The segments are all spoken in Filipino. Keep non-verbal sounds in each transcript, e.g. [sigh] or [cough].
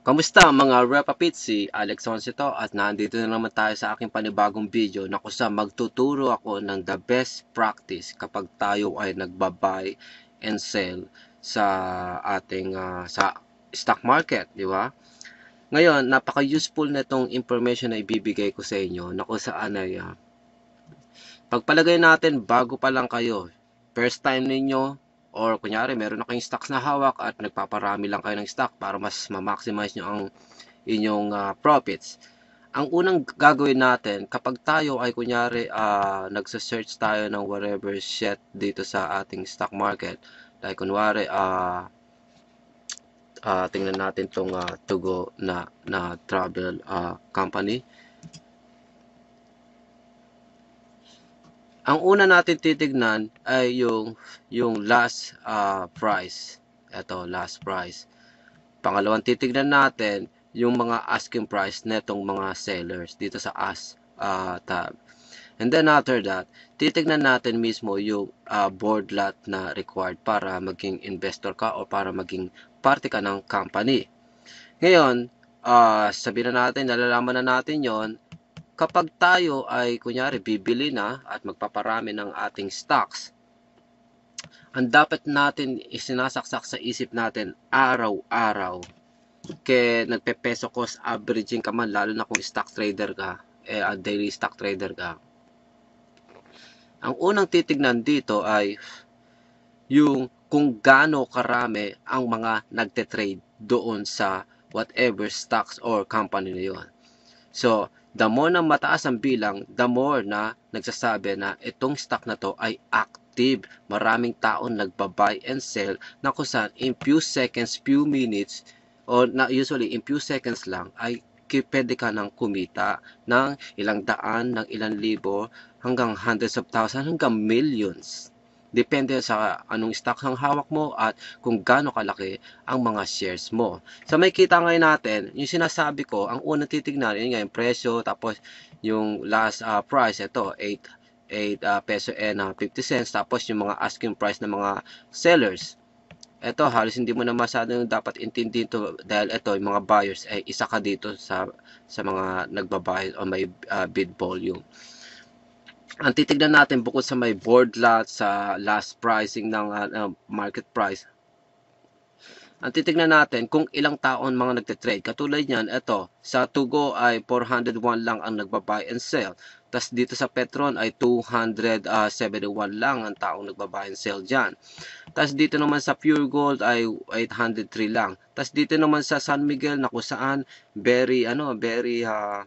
Kamusta mga Repapit? Si Alex Onsito at nandito na naman tayo sa aking panibagong video na kung saan magtuturo ako ng the best practice kapag tayo ay nagbabay and sell sa ating uh, sa stock market, di ba? Ngayon, napaka-useful na itong information na ibibigay ko sa inyo na kung saan ay uh, pagpalagay natin bago pa lang kayo, first time ninyo or kunyari meron na kayong stocks na hawak at nagpaparami lang kayo ng stock para mas ma-maximize nyo ang inyong uh, profits. Ang unang gagawin natin, kapag tayo ay kunyari uh, nagsa-search tayo ng whatever shit dito sa ating stock market, like kunwari, uh, uh, tingnan natin tong uh, Tugo na, na travel uh, company. Ang una natin titignan ay yung yung last uh, price. Ito, last price. Pangalawang titignan natin yung mga asking price netong mga sellers dito sa as uh, tab. And then after that, titignan natin mismo yung uh, board lot na required para maging investor ka o para maging parte ka ng company. Ngayon, uh, sabihin na natin, nalalaman na natin yon kapag tayo ay kunyari bibili na at magpaparami ng ating stocks, ang dapat natin isinasaksak sa isip natin araw-araw. Kaya nagpe-peso cost averaging ka man lalo na kung stock trader ka eh uh, daily stock trader ka. Ang unang titignan dito ay yung kung gaano karami ang mga nagte-trade doon sa whatever stocks or company na yon so the more na mataas ang bilang, the more na nagsasabi na itong stock na to ay active. Maraming taon nagbabuy and sell na kung saan in few seconds, few minutes, or na usually in few seconds lang ay pwede ka nang kumita ng ilang daan, ng ilang libo, hanggang hundreds of thousands, hanggang millions. Depende sa anong stock ang hawak mo at kung gaano kalaki ang mga shares mo. Sa may kita ngayon natin, yung sinasabi ko, ang unang titignan, yun nga yung presyo, tapos yung last uh, price, ito, 8, 8 uh, peso and uh, 50 cents, tapos yung mga asking price ng mga sellers. Ito, halos hindi mo na masyadong dapat intindihin to dahil ito, yung mga buyers, ay eh, isa ka dito sa, sa mga nagbabayad o may uh, bid volume ang titignan natin bukod sa may board lot sa last pricing ng uh, market price ang titignan natin kung ilang taon mga nagte-trade. Katulad niyan, ito, sa Tugo ay 401 lang ang nagba-buy and sell. Tapos dito sa Petron ay 271 lang ang taong nagba-buy and sell dyan. Tapos dito naman sa Pure Gold ay 803 lang. Tapos dito naman sa San Miguel na kung saan very, ano, very, uh,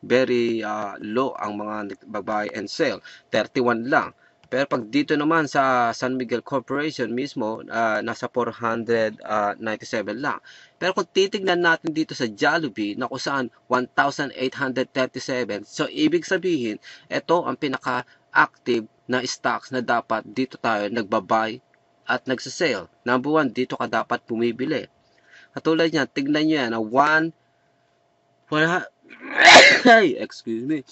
very uh, low ang mga nagbabuy and sell. 31 lang. Pero pag dito naman sa San Miguel Corporation mismo, uh, nasa 497 lang. Pero kung titignan natin dito sa Jollibee, na kung saan 1,837, so ibig sabihin, ito ang pinaka-active na stocks na dapat dito tayo nagbabuy at nagsasale. Number one, dito ka dapat bumibili. Katulad niyan, tignan nyo yan, na 1, Ay, [coughs] excuse me.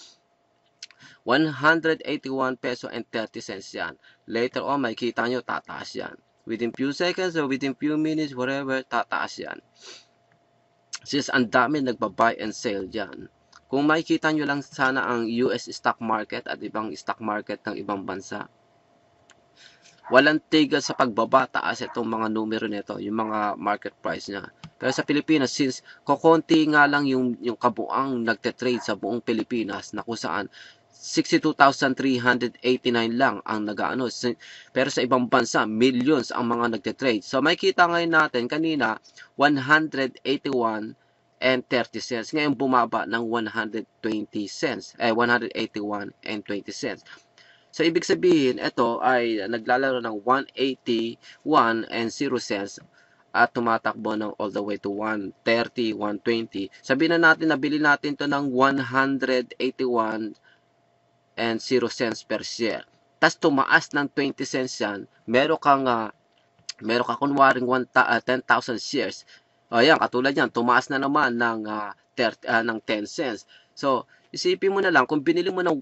181 peso and 30 cents yan. Later on, makikita nyo, tataas yan. Within few seconds or within few minutes, whatever, tataas yan. Since ang dami nagbabuy and sell dyan. Kung makikita nyo lang sana ang US stock market at ibang stock market ng ibang bansa, walang tigil sa pagbaba taas itong mga numero nito, yung mga market price niya. Pero sa Pilipinas, since kokonti nga lang yung, yung kabuang nagte-trade sa buong Pilipinas na kung saan 62,389 lang ang nagaano. Pero sa ibang bansa, millions ang mga nagte-trade. So may kita ngayon natin kanina 181 and 30 cents. Ngayon bumaba ng 120 cents. Eh 181 and 20 cents. So ibig sabihin, ito ay naglalaro ng 181 and 0 cents at tumatakbo ng all the way to 130, 120. Sabihin na natin, nabili natin to ng 181 and 0 cents per share. Tapos tumaas ng 20 cents yan, meron kang, uh, meron ka kunwaring 10,000 uh, shares. O yan, katulad yan, tumaas na naman ng, uh, 30, uh, ng 10 cents. So, isipin mo na lang, kung binili mo ng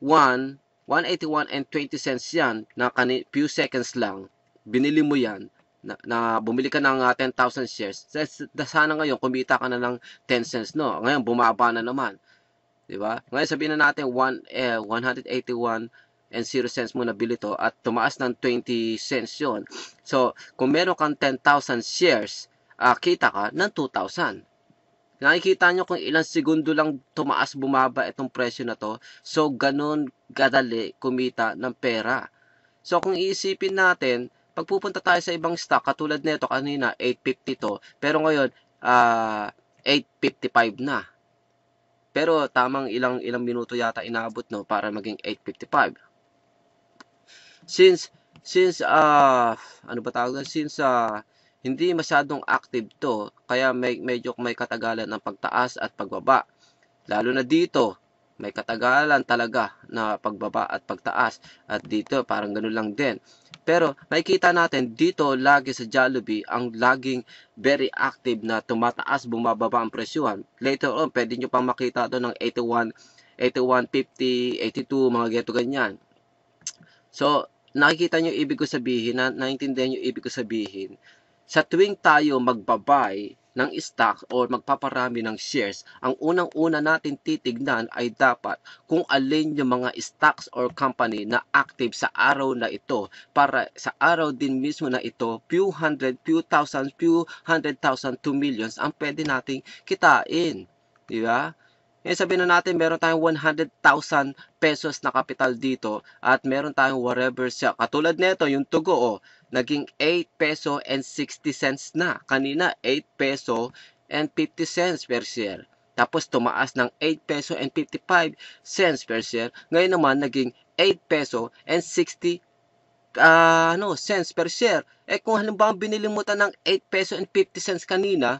181, 181 and 20 cents yan, na few seconds lang, binili mo yan, na, na bumili ka ng uh, 10,000 shares, sana ngayon kumita ka na ng 10 cents, no? Ngayon bumaba na naman. 'Di ba? Ngayon sabihin na natin 1 eh, 181 and 0 cents muna bili to at tumaas ng 20 cents 'yon. So, kung meron kang 10,000 shares, uh, kita ka ng 2,000. Nakikita nyo kung ilang segundo lang tumaas bumaba itong presyo na to. So, ganun kadali kumita ng pera. So, kung iisipin natin, pagpupunta tayo sa ibang stock, katulad nito kanina, 850 to. Pero ngayon, uh, ah, 855 na. Pero tamang ilang ilang minuto yata inabot no para maging 855. Since since uh, ano ba tawag since uh, hindi masyadong active to, kaya may, medyo may katagalan ng pagtaas at pagbaba. Lalo na dito, may katagalan talaga na pagbaba at pagtaas. At dito, parang ganun lang din. Pero makikita natin dito lagi sa Jollibee ang laging very active na tumataas, bumababa ang presyuhan. Later on, pwede nyo pang makita ito ng 81, 81, 50, 82, mga geto ganyan. So, nakikita nyo ibig ko sabihin, na, naintindihan nyo ibig ko sabihin sa tuwing tayo magbabay ng stock o magpaparami ng shares, ang unang-una natin titignan ay dapat kung alin yung mga stocks or company na active sa araw na ito para sa araw din mismo na ito, few hundred, few thousands, few hundred thousand to millions ang pwede nating kitain. Di ba? Ngayon sabihin na natin meron tayong 100,000 pesos na kapital dito at meron tayong whatever siya. Katulad nito, yung tugo, oh, naging 8 peso and 60 cents na. Kanina, 8 peso and 50 cents per share. Tapos tumaas ng 8 peso and 55 cents per share. Ngayon naman, naging 8 peso and 60 uh, ah, ano, cents per share. Eh kung halimbawa binili mo ta ng 8 peso and 50 cents kanina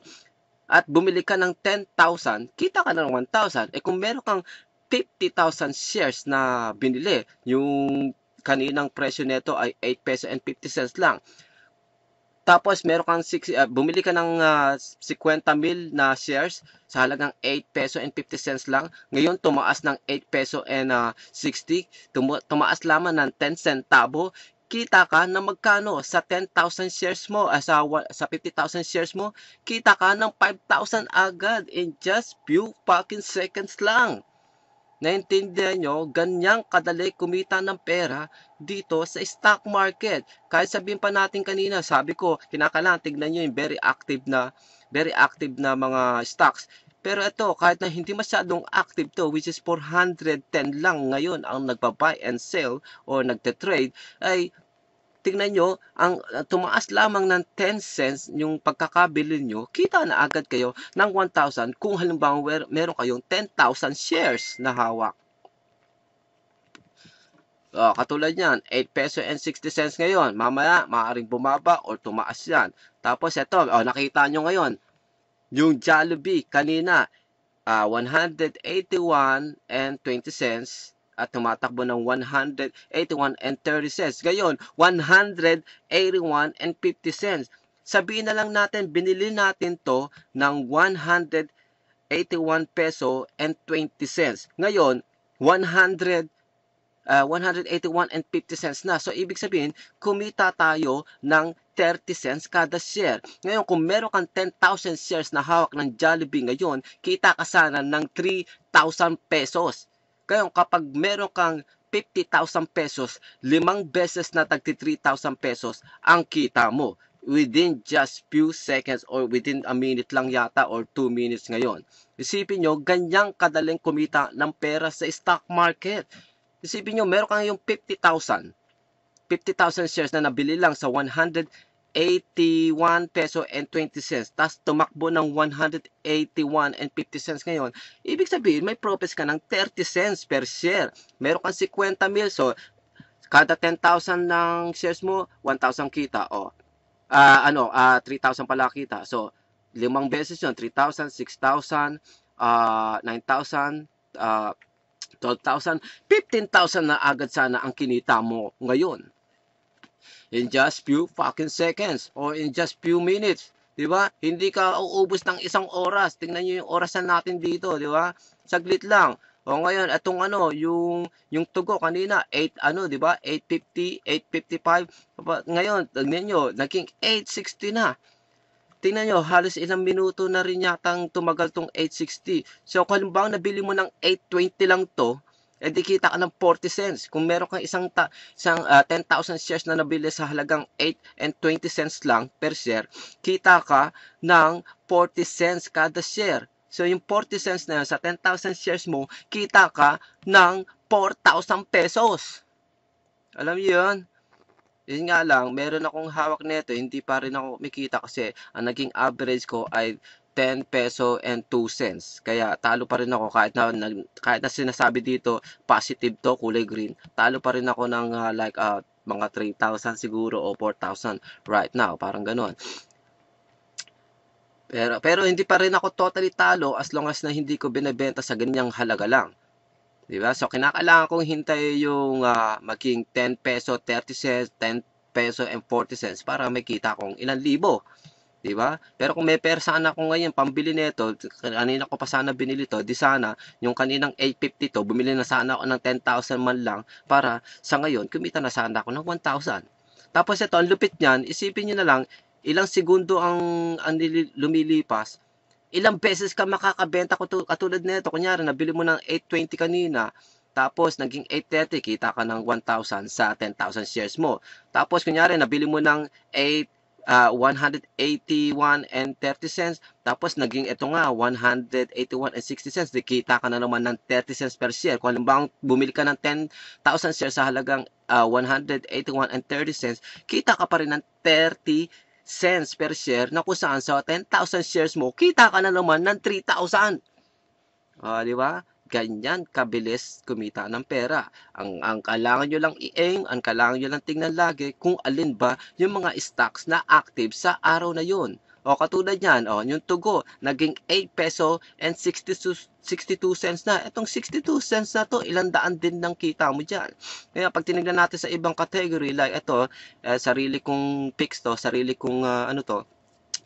at bumili ka ng 10,000, kita ka ng 1,000. Eh kung meron kang 50,000 shares na binili, yung kaninang presyo nito ay 8 peso and 50 cents lang. Tapos meron kang 6, uh, bumili ka ng uh, 50 mil na shares sa halagang 8 peso and 50 cents lang. Ngayon tumaas ng 8 peso and uh, 60, Tum- tumaas lamang ng 10 centavo. Kita ka na magkano sa 10,000 shares mo, uh, sa, sa 50,000 shares mo, kita ka ng 5,000 agad in just few fucking seconds lang. Naintindihan nyo, ganyang kadali kumita ng pera dito sa stock market. Kahit sabihin pa natin kanina, sabi ko, kinakalang tignan nyo yung very active na, very active na mga stocks. Pero ito, kahit na hindi masyadong active to, which is 410 lang ngayon ang nagpa-buy and sell or nagte-trade, ay tingnan nyo, ang uh, tumaas lamang ng 10 cents yung pagkakabili nyo, kita na agad kayo ng 1,000 kung halimbawa mer- meron kayong 10,000 shares na hawak. Uh, katulad yan, 8 peso and 60 cents ngayon. Mamaya, maaaring bumaba or tumaas yan. Tapos ito, oh, nakita nyo ngayon, yung Jollibee kanina, uh, 181 and 20 cents at tumatakbo ng 181 and 30 cents. Ngayon, 181 and 50 cents. Sabihin na lang natin, binili natin to ng 181 peso and 20 cents. Ngayon, 100 uh, 181 and 50 cents na. So, ibig sabihin, kumita tayo ng 30 cents kada share. Ngayon, kung meron kang 10,000 shares na hawak ng Jollibee ngayon, kita ka sana ng 3,000 pesos. Kaya kapag meron kang 50,000 pesos, limang beses na tagti 3,000 pesos ang kita mo within just few seconds or within a minute lang yata or 2 minutes ngayon. Isipin nyo, ganyang kadaling kumita ng pera sa stock market. Isipin nyo, meron kang yung 50,000. 50,000 shares na nabili lang sa 100 81 peso and 20 cents. Tapos tumakbo ng 181 and 50 cents ngayon. Ibig sabihin, may profits ka ng 30 cents per share. Meron kang 50 mil. So, kada 10,000 ng shares mo, 1,000 kita. O, uh, ano, uh, ah, 3,000 pala kita. So, limang beses yun. 3,000, 6,000, uh, 9,000, uh, 12,000, 15,000 na agad sana ang kinita mo ngayon in just few fucking seconds or in just few minutes. Di ba? Hindi ka uubos ng isang oras. Tingnan niyo yung orasan natin dito, di ba? Saglit lang. O ngayon, itong ano, yung yung tugo kanina 8 ano, 'di ba? 850, 855. Ngayon, tingnan niyo, naging 860 na. Tingnan nyo, halos ilang minuto na rin yatang tumagal tong 860. So, kung halimbawa nabili mo ng 820 lang to, eh di kita ka ng 40 cents. Kung meron kang isang, ta, isang uh, ah, 10,000 shares na nabili sa halagang 8 and 20 cents lang per share, kita ka ng 40 cents kada share. So, yung 40 cents na yun, sa 10,000 shares mo, kita ka ng 4,000 pesos. Alam niyo yun? Yun nga lang, meron akong hawak nito, hindi pa rin ako kumikita kasi ang naging average ko ay 10 peso and 2 cents. Kaya talo pa rin ako kahit na, kahit na sinasabi dito positive to, kulay green. Talo pa rin ako ng uh, like uh, mga 3,000 siguro o 4,000 right now. Parang ganon. Pero, pero hindi pa rin ako totally talo as long as na hindi ko binebenta sa ganyang halaga lang. Di ba? So, kinakailangan kong hintay yung uh, maging 10 peso, 30 cents, 10 peso and 40 cents para may kita kong ilang libo. Di ba? Pero kung may pera sana ako ngayon, pambili nito, kanina ko pa sana binili to, di sana, yung kaninang 850 to, bumili na sana ako ng 10,000 man lang para sa ngayon, kumita na sana ako ng 1,000. Tapos ito, ang lupit niyan, isipin niyo na lang, ilang segundo ang, ang lumilipas, ilang beses ka makakabenta ko katulad nito. Kunyari, nabili mo ng 820 kanina, tapos naging 830, kita ka ng 1,000 sa 10,000 shares mo. Tapos kunyari, nabili mo ng 8 uh, 181 and 30 cents. Tapos naging ito nga 181 and 60 cents. Dikita ka na naman ng 30 cents per share. Kung halimbawa bumili ka ng 10,000 shares sa halagang uh, 181 and 30 cents, kita ka pa rin ng 30 cents per share na kung saan sa 10,000 shares mo, kita ka na naman ng 3,000. Uh, di ba? Ganyan kabilis kumita ng pera. Ang, ang kailangan nyo lang i-aim, ang kailangan nyo lang tingnan lagi kung alin ba yung mga stocks na active sa araw na yun. O katulad yan, o, yung tugo, naging 8 peso and 62, 62 cents na. Itong 62 cents na to, ilang daan din ng kita mo dyan. Kaya pag tinignan natin sa ibang category, like ito, eh, sarili kong picks to, sarili kong uh, ano to,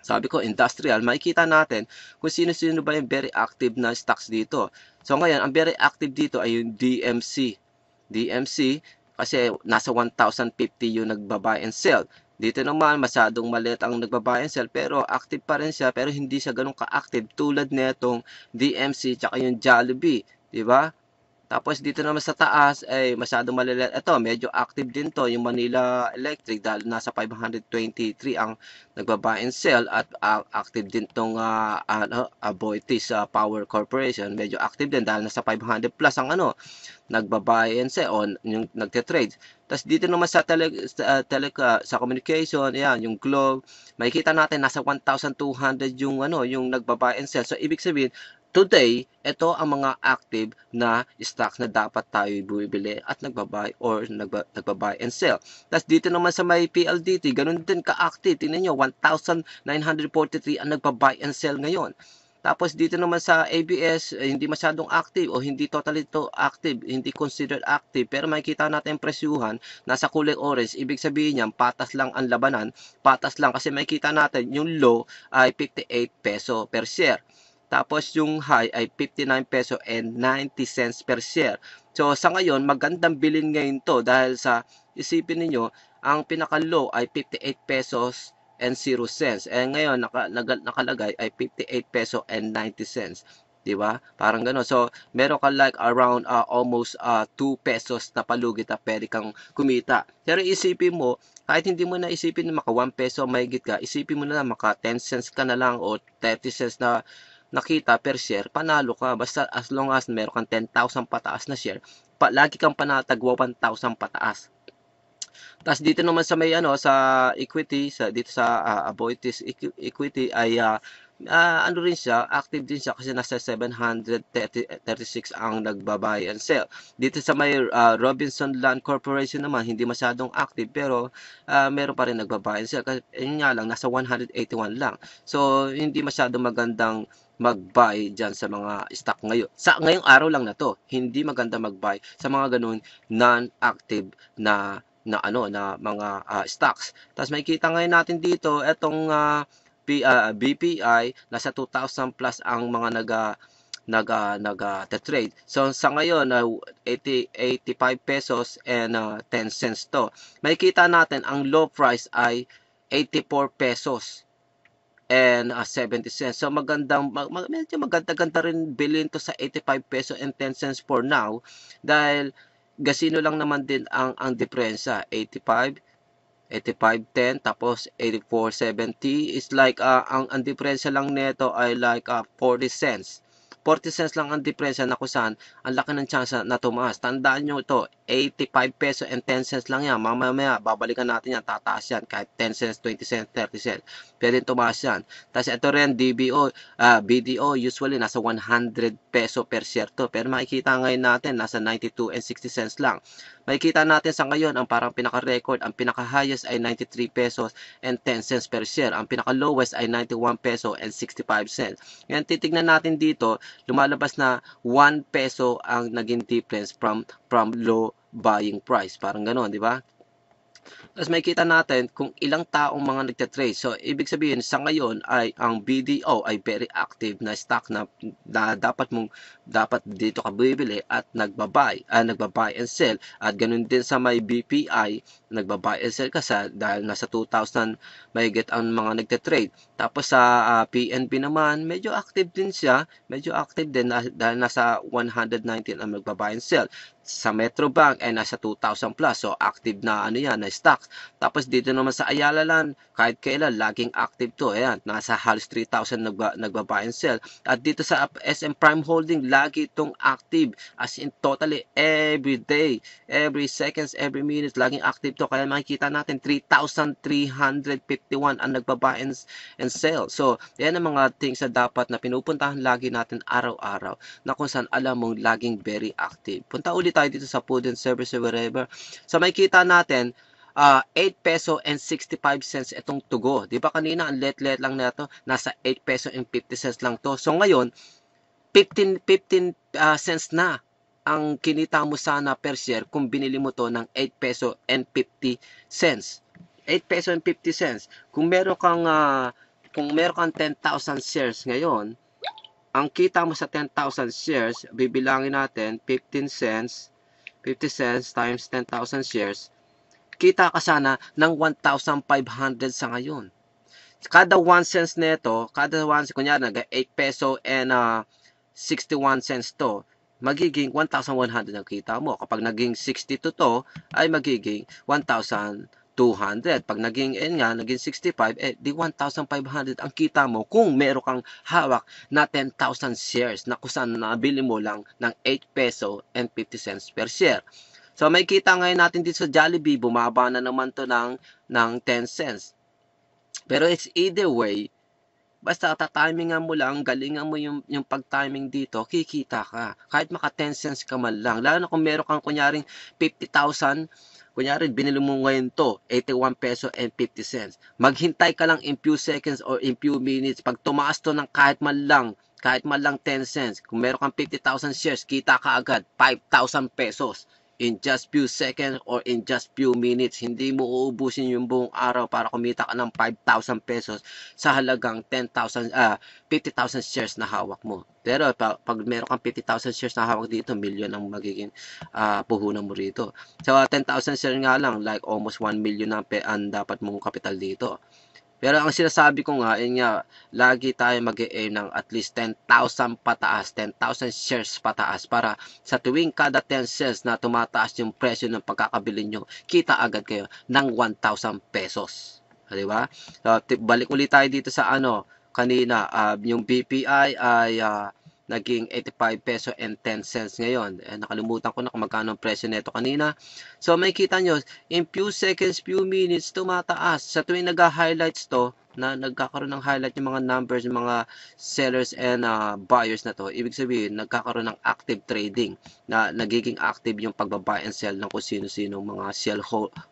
sabi ko industrial, makikita natin kung sino-sino ba yung very active na stocks dito. So ngayon, ang very active dito ay yung DMC. DMC, kasi nasa 1,050 yung nagba-buy and sell. Dito naman, masyadong maliit ang nagbabuy and sell pero active pa rin siya pero hindi siya ganun ka-active tulad netong DMC tsaka yung Jollibee. Di ba? Tapos dito naman sa taas ay masyadong malilit. Ito, medyo active din to yung Manila Electric dahil nasa 523 ang nagba-buy and sell at uh, active din tong uh, ano, Aboitiz uh, Power Corporation. Medyo active din dahil nasa 500 plus ang ano, nagba-buy and sell on yung nagte-trade. Tapos dito naman sa tele, uh, tele uh, sa communication, ayan, yung Globe, makikita natin nasa 1,200 yung ano, yung nagba-buy and sell. So ibig sabihin, Today, ito ang mga active na stocks na dapat tayo bumibili at nagbabuy or nagba, nagbabuy and sell. Tapos dito naman sa may PLDT, ganun din ka-active. Tingnan nyo, 1,943 ang nagbabuy and sell ngayon. Tapos dito naman sa ABS, eh, hindi masyadong active o hindi totally to active, hindi considered active. Pero makikita natin presyuhan, nasa kulay orange. Ibig sabihin niyan, patas lang ang labanan. Patas lang kasi makikita natin yung low ay 58 peso per share. Tapos yung high ay 59 peso and 90 cents per share. So sa ngayon, magandang bilhin ngayon to dahil sa isipin niyo ang pinaka-low ay 58 pesos and 0 cents. And ngayon, naka, nakalagay ay 58 peso and 90 cents. 'di ba? Parang gano'n. So, meron ka like around uh, almost uh, 2 pesos na palugit na pwede kang kumita. Pero isipin mo, kahit hindi mo na isipin na maka 1 peso mahigit ka, isipin mo na maka 10 cents ka na lang o 30 cents na nakita per share, panalo ka. Basta as long as meron kang 10,000 pataas na share, pa, lagi kang panatagwa 1,000 pataas. Tapos dito naman sa may ano sa equity sa dito sa uh, Aboitiz equity ay uh, uh, ano rin siya, active din siya kasi nasa 736 ang nagbabuy and sell. Dito sa may uh, Robinson Land Corporation naman, hindi masyadong active pero uh, meron pa rin nagbabuy and sell. Kasi yun nga lang, nasa 181 lang. So, hindi masyadong magandang mag-buy dyan sa mga stock ngayon. Sa ngayong araw lang na to, hindi maganda mag-buy sa mga ganun non-active na na ano na mga uh, stocks. Tapos makikita ngayon natin dito etong uh, P, uh, BPI nasa 2,000 plus ang mga nag uh, nag uh, nag uh, trade. So sa ngayon uh, 80 85 pesos and uh, 10 cents to. Makikita natin ang low price ay 84 pesos and uh, 70 cents. So magandang mag, medyo maganda-ganda rin bilhin to sa 85 peso and 10 cents for now dahil gasino lang naman din ang ang diferensya 85 85.10 tapos 84.70 is like uh, ang ang diferensya lang nito ay like uh, 40 cents. 40 cents lang ang diferensya na kusan ang laki ng chance na tumaas. Tandaan nyo ito 85 peso and 10 cents lang yan. Mamaya babalikan natin yan. Tataas yan. Kahit 10 cents 20 cents 30 cents. Pwede tumaas yan. Tapos ito rin DBO uh, BDO usually nasa 100 peso per share to. Pero makikita ngayon natin nasa 92 and 60 cents lang. Makikita natin sa ngayon, ang parang pinaka-record, ang pinaka-highest ay 93 pesos and 10 cents per share. Ang pinaka-lowest ay 91 peso and 65 cents. Ngayon, titignan natin dito, lumalabas na 1 peso ang naging difference from, from low buying price. Parang ganoon, di ba? Tapos makikita natin kung ilang taong mga nagte-trade. So, ibig sabihin, sa ngayon ay ang BDO ay very active na stock na, na dapat mong dapat dito ka bibili at nagbabay, uh, nagbabay and sell. At ganun din sa may BPI, nagbabay and sell ka sa dahil nasa 2,000 may get ang mga nagte-trade. Tapos sa uh, ah, PNB naman, medyo active din siya. Medyo active din na, dahil nasa 119 ang magbabay and sell sa Metrobank ay nasa 2,000 plus. So, active na ano yan, na stocks. Tapos dito naman sa Ayala Land, kahit kailan, laging active to. Ayan, nasa halos 3,000 nagba, nagba-buy and sell. At dito sa SM Prime Holding, lagi itong active. As in, totally every day, every seconds, every minute, laging active to. Kaya makikita natin, 3,351 ang nagba-buy and, and sell. So, yan ang mga things na dapat na pinupuntahan lagi natin araw-araw na kung saan alam mong laging very active. Punta ulit tayo dito sa food and service or whatever. So makikita natin, uh, 8 peso and 65 cents itong tugo. Di ba kanina ang let-let lang na ito, nasa 8 peso and 50 cents lang to. So ngayon, 15, 15 uh, cents na ang kinita mo sana per share kung binili mo to ng 8 peso and 50 cents. 8 peso and 50 cents. Kung meron kang uh, kung meron kang 10,000 shares ngayon, ang kita mo sa 10,000 shares, bibilangin natin 15 cents, 50 cents times 10,000 shares, kita ka sana ng 1,500 sa ngayon. Kada 1 cents nito, kada 1 kunyari nag 8 peso and uh, 61 cents to, magiging 1,100 ang kita mo. Kapag naging 62 to, ay magiging 1,000 200. Pag naging, eh nga, naging 65, eh, di 1,500 ang kita mo kung meron kang hawak na 10,000 shares na kusan nabili mo lang ng 8 peso and 50 cents per share. So, may kita ngayon natin dito sa Jollibee, bumaba na naman to ng, ng 10 cents. Pero it's either way, basta tatimingan mo lang, galingan mo yung, yung pag-timing dito, kikita ka. Kahit maka 10 cents ka man lang. Lalo na kung meron kang kunyaring 50,000 Kunyari, binili mo ngayon to, 81 peso and 50 cents. Maghintay ka lang in few seconds or in few minutes. Pag tumaas to ng kahit man lang, kahit man lang 10 cents, kung meron kang 50,000 shares, kita ka agad 5,000 pesos in just few seconds or in just few minutes. Hindi mo uubusin yung buong araw para kumita ka ng 5,000 pesos sa halagang 10,000, uh, 50,000 shares na hawak mo. Pero pag, pag meron kang 50,000 shares na hawak dito, million ang magiging uh, puhunan mo rito. So, uh, 10,000 shares nga lang, like almost 1 million ang, ang dapat mong kapital dito. Pero ang sinasabi ko nga, yun nga, lagi tayo mag aim ng at least 10,000 pataas, 10,000 shares pataas para sa tuwing kada 10 shares na tumataas yung presyo ng pagkakabili nyo, kita agad kayo ng 1,000 pesos. Di ba? So, balik ulit tayo dito sa ano, kanina, uh, yung BPI ay uh, naging 85 peso and 10 cents ngayon. Eh, nakalimutan ko na kung magkano ang presyo nito kanina. So, may kita nyo, in few seconds, few minutes, tumataas. Sa tuwing nag-highlights to, na nagkakaroon ng highlight yung mga numbers, yung mga sellers and uh, buyers na to, ibig sabihin, nagkakaroon ng active trading, na nagiging active yung pagbabuy and sell ng kung sino-sino mga sell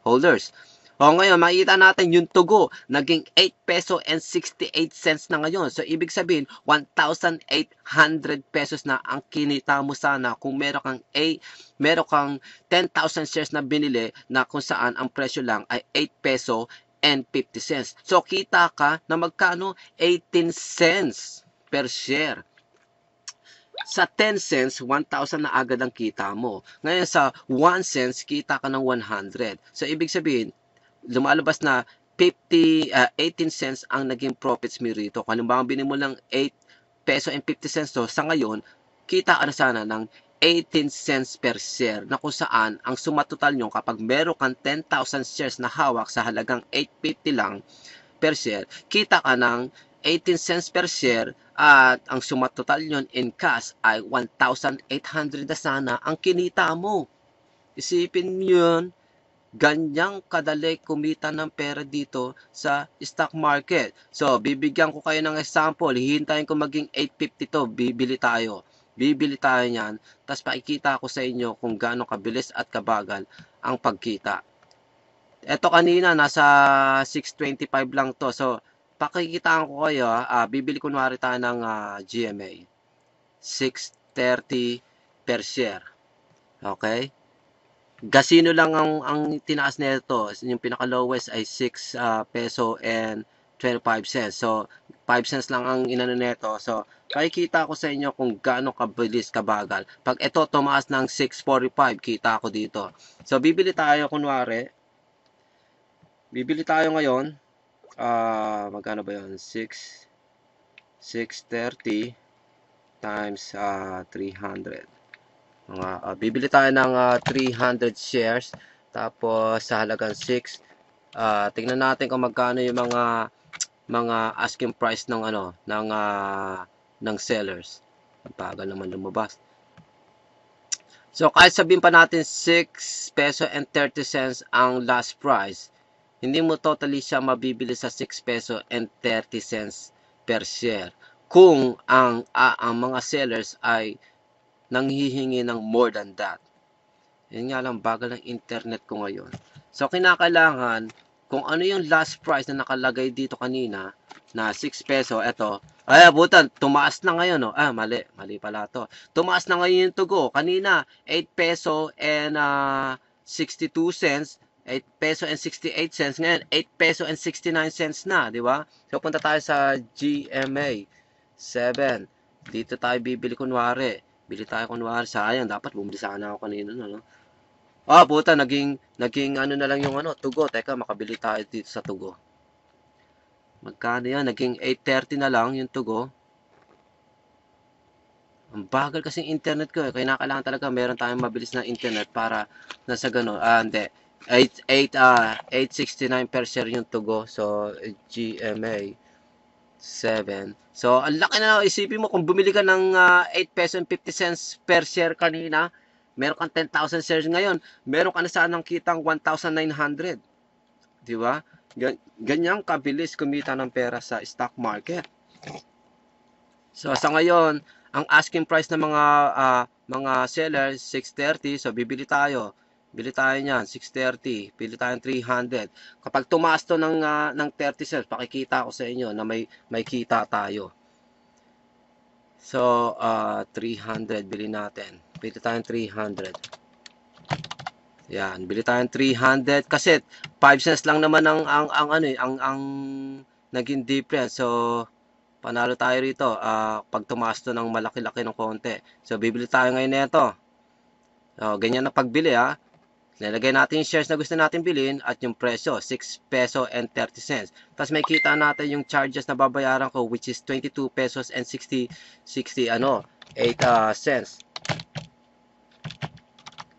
holders. O ngayon, makikita natin yung tugo, naging 8 peso and 68 cents na ngayon. So, ibig sabihin, 1,800 pesos na ang kinita mo sana kung meron kang A, meron kang 10,000 shares na binili na kung saan ang presyo lang ay 8 peso and 50 cents. So, kita ka na magkano? 18 cents per share. sa 10 cents, 1,000 na agad ang kita mo. Ngayon sa 1 cents, kita ka ng 100. So, ibig sabihin, lumalabas na 50, uh, 18 cents ang naging profits mo rito. Kung halimbawa, binili mo lang 8 peso and 50 cents to, sa ngayon, kita ka na sana ng 18 cents per share na kung saan ang suma total nyo kapag meron kang 10,000 shares na hawak sa halagang 850 lang per share, kita ka ng 18 cents per share at ang suma total nyo in cash ay 1,800 na sana ang kinita mo. Isipin nyo yun, ganyang kadali kumita ng pera dito sa stock market. So, bibigyan ko kayo ng example. Hihintayin ko maging 850 to. Bibili tayo. Bibili tayo niyan. Tapos pakikita ko sa inyo kung gaano kabilis at kabagal ang pagkita. Ito kanina, nasa 625 lang to. So, pakikitaan ko kayo, uh, bibili kunwari tayo ng uh, GMA. 630 per share. Okay? Gasino lang ang, ang tinaas nito. Yung pinaka-lowest ay 6 uh, peso and 25 cents. So, 5 cents lang ang inano nito. So, makikita ko sa inyo kung gaano kabilis, kabagal. Pag ito tumaas ng 6.45, kita ko dito. So, bibili tayo kunwari. Bibili tayo ngayon. Uh, magkano ba yun? 6, 630 times uh, 300. Mga, uh, bibili tayo ng uh, 300 shares tapos sa halagang 6 uh, tingnan natin kung magkano yung mga mga asking price ng ano ng uh, ng sellers. Ang naman lumabas. So kahit sabihin pa natin 6 peso and 30 cents ang last price, hindi mo totally siya mabibili sa 6 peso and 30 cents per share kung ang uh, ang mga sellers ay nanghihingi ng more than that. Yan nga lang, bagal ng internet ko ngayon. So, kinakailangan, kung ano yung last price na nakalagay dito kanina, na 6 peso, eto, ay, butan, tumaas na ngayon, no? Ah, mali, mali pala to. Tumaas na ngayon yung tugo. Kanina, 8 peso and uh, 62 cents, 8 peso and 68 cents. Ngayon, 8 peso and 69 cents na, di ba? So, punta tayo sa GMA. 7. Dito tayo bibili kunwari. Bili tayo kunwari, sayang, dapat bumili sana ako kanina, no? Ah, puta, naging, naging ano na lang yung ano, tugo. Teka, makabili tayo dito sa tugo. Magkano yan? Naging 8.30 na lang yung tugo. Ang bagal kasi internet ko eh. Kaya nakailangan talaga meron tayong mabilis na internet para nasa gano'n. Ah, hindi. 8, 8, uh, 869 per share yung tugo. So, GMA 7. So, ang laki na isipin mo kung bumili ka ng uh, 8 peso and 50 cents per share kanina, meron kang 10,000 shares ngayon, meron ka na sanang kitang 1,900. Di ba? Ganyang kabilis kumita ng pera sa stock market. So, sa ngayon, ang asking price ng mga uh, mga sellers 630, so bibili tayo. Bili tayo niyan, 630. Bili tayo ng 300. Kapag tumaas to ng, uh, ng 30 cents, pakikita ko sa inyo na may, may kita tayo. So, uh, 300 bili natin. Bili tayo ng 300. Yan, bili tayo ng 300 kasi 5 cents lang naman ang ang ang ano eh, ang ang naging difference. So, panalo tayo rito uh, pag tumaas to ng malaki-laki ng konti. So, bibili tayo ngayon nito. So, ganyan na pagbili ha. Nilagay natin yung shares na gusto natin bilhin at yung presyo, 6 peso and 30 cents. Tapos may kita natin yung charges na babayaran ko which is 22 pesos and 60 60 ano, 8 uh, cents.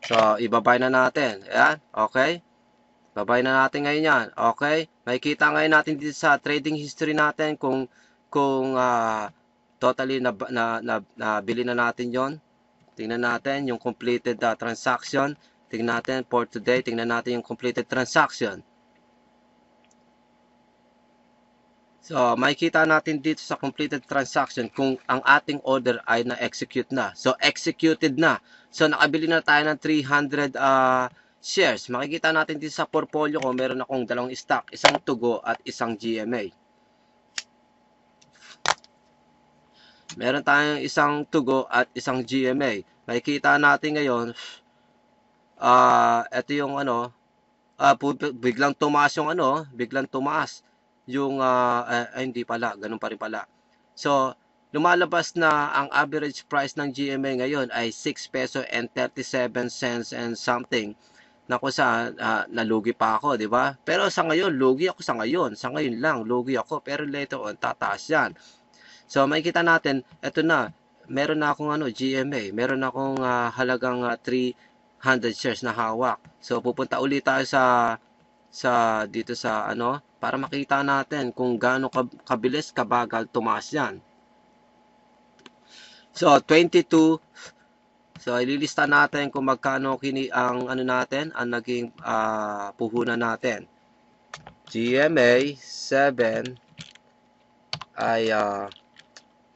So, ibabay na natin. Ayan, okay? Babay na natin ngayon yan. Okay? May kita ngayon natin dito sa trading history natin kung kung uh, totally na, na, na, na bili na natin yon Tingnan natin yung completed uh, transaction. Tingnan natin for today, tingnan natin yung completed transaction. So, makikita natin dito sa completed transaction kung ang ating order ay na-execute na. So, executed na. So, nakabili na tayo ng 300 uh, shares. Makikita natin dito sa portfolio ko, meron akong dalawang stock, isang Tugo at isang GMA. Meron tayong isang Tugo at isang GMA. Makikita natin ngayon, ah, uh, ito yung ano, uh, biglang tumaas yung ano, biglang tumaas yung, uh, uh, hindi pala, ganun pa rin pala. So, lumalabas na ang average price ng GMA ngayon ay 6 peso and 37 cents and something na kung saan uh, nalugi pa ako, di ba? Pero sa ngayon, lugi ako sa ngayon. Sa ngayon lang, lugi ako. Pero later on, tataas yan. So, makikita natin, eto na, meron na akong ano, GMA. Meron akong uh, halagang uh, 300 shares na hawak. So, pupunta ulit tayo sa sa dito sa ano para makita natin kung gaano kabilis kabagal tumaas yan. So, 22 So, ililista natin kung magkano kini ang ano natin, ang naging uh, puhunan natin. GMA 7 ay uh,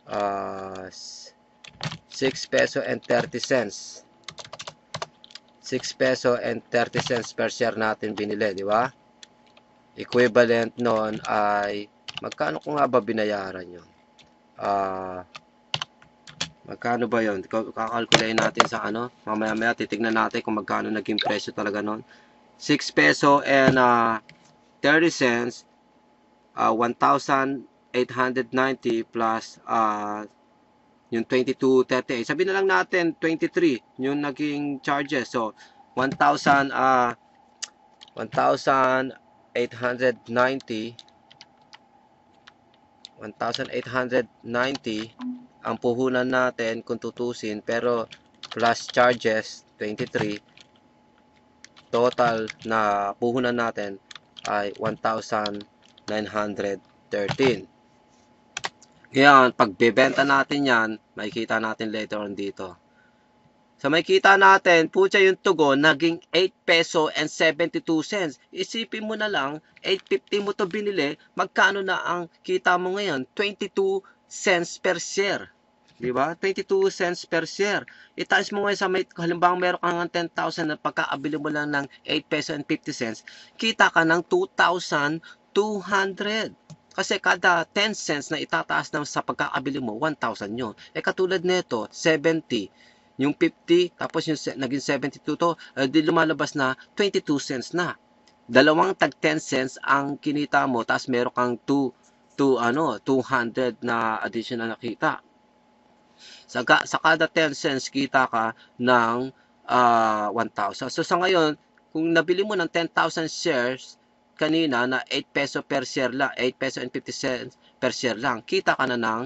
uh, 6 peso and 30 cents. 6 peso and 30 cents per share natin binili, di ba? Equivalent noon ay magkano ko nga ba binayaran yon? Ah uh, Magkano ba yon? Kakalkulayin natin sa ano. Mamaya-maya titignan natin kung magkano naging presyo talaga noon. 6 peso and uh, 30 cents. Uh, 1,890 plus uh, yung 22.38. Sabi na lang natin 23 yung naging charges. So 1,000 uh, 1,890 1,890 ang puhunan natin kung tutusin pero plus charges 23 total na puhunan natin ay 1,913 ngayon pagbebenta natin yan makikita natin later on dito So may kita natin, putya yung tugon, naging 8 peso and 72 cents. Isipin mo na lang, 8.50 mo to binili, magkano na ang kita mo ngayon? 22 cents per share. Di ba? 22 cents per share. Itaas mo ngayon sa may, halimbawa meron kang 10,000 na pagkaabili mo lang ng 8 peso and 50 cents, kita ka ng 2,200. Kasi kada 10 cents na itataas na sa pagkakabili mo, 1,000 yun. Eh katulad nito, 70. Yung 50, tapos yung naging 72 to, eh, di lumalabas na 22 cents na. Dalawang tag 10 cents ang kinita mo, tapos meron kang 2 to ano 200 na additional na kita. Sa, sa kada 10 cents kita ka ng uh, ah, 1,000. So sa ngayon, kung nabili mo ng 10,000 shares kanina na 8 peso per share lang, 8 peso and 50 cents per share lang, kita ka na ng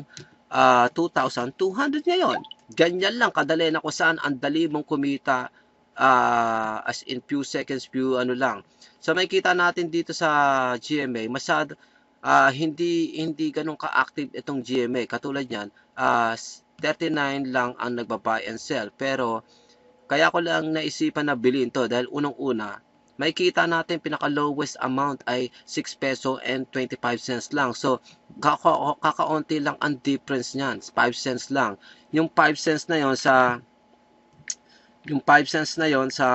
uh, ah, 2,200 ngayon. Ganyan lang kadali na kung saan ang dali mong kumita uh, as in few seconds, few ano lang. So makikita natin dito sa GMA, masyado uh, hindi hindi ganun ka-active itong GMA. Katulad niyan, uh, 39 lang ang nagba-buy and sell. Pero kaya ko lang naisipan na bilhin to dahil unang-una, may kita natin pinaka lowest amount ay 6 peso and 25 cents lang. So kaka kakaunti lang ang difference niyan, 5 cents lang. Yung 5 cents na yon sa yung 5 cents na yon sa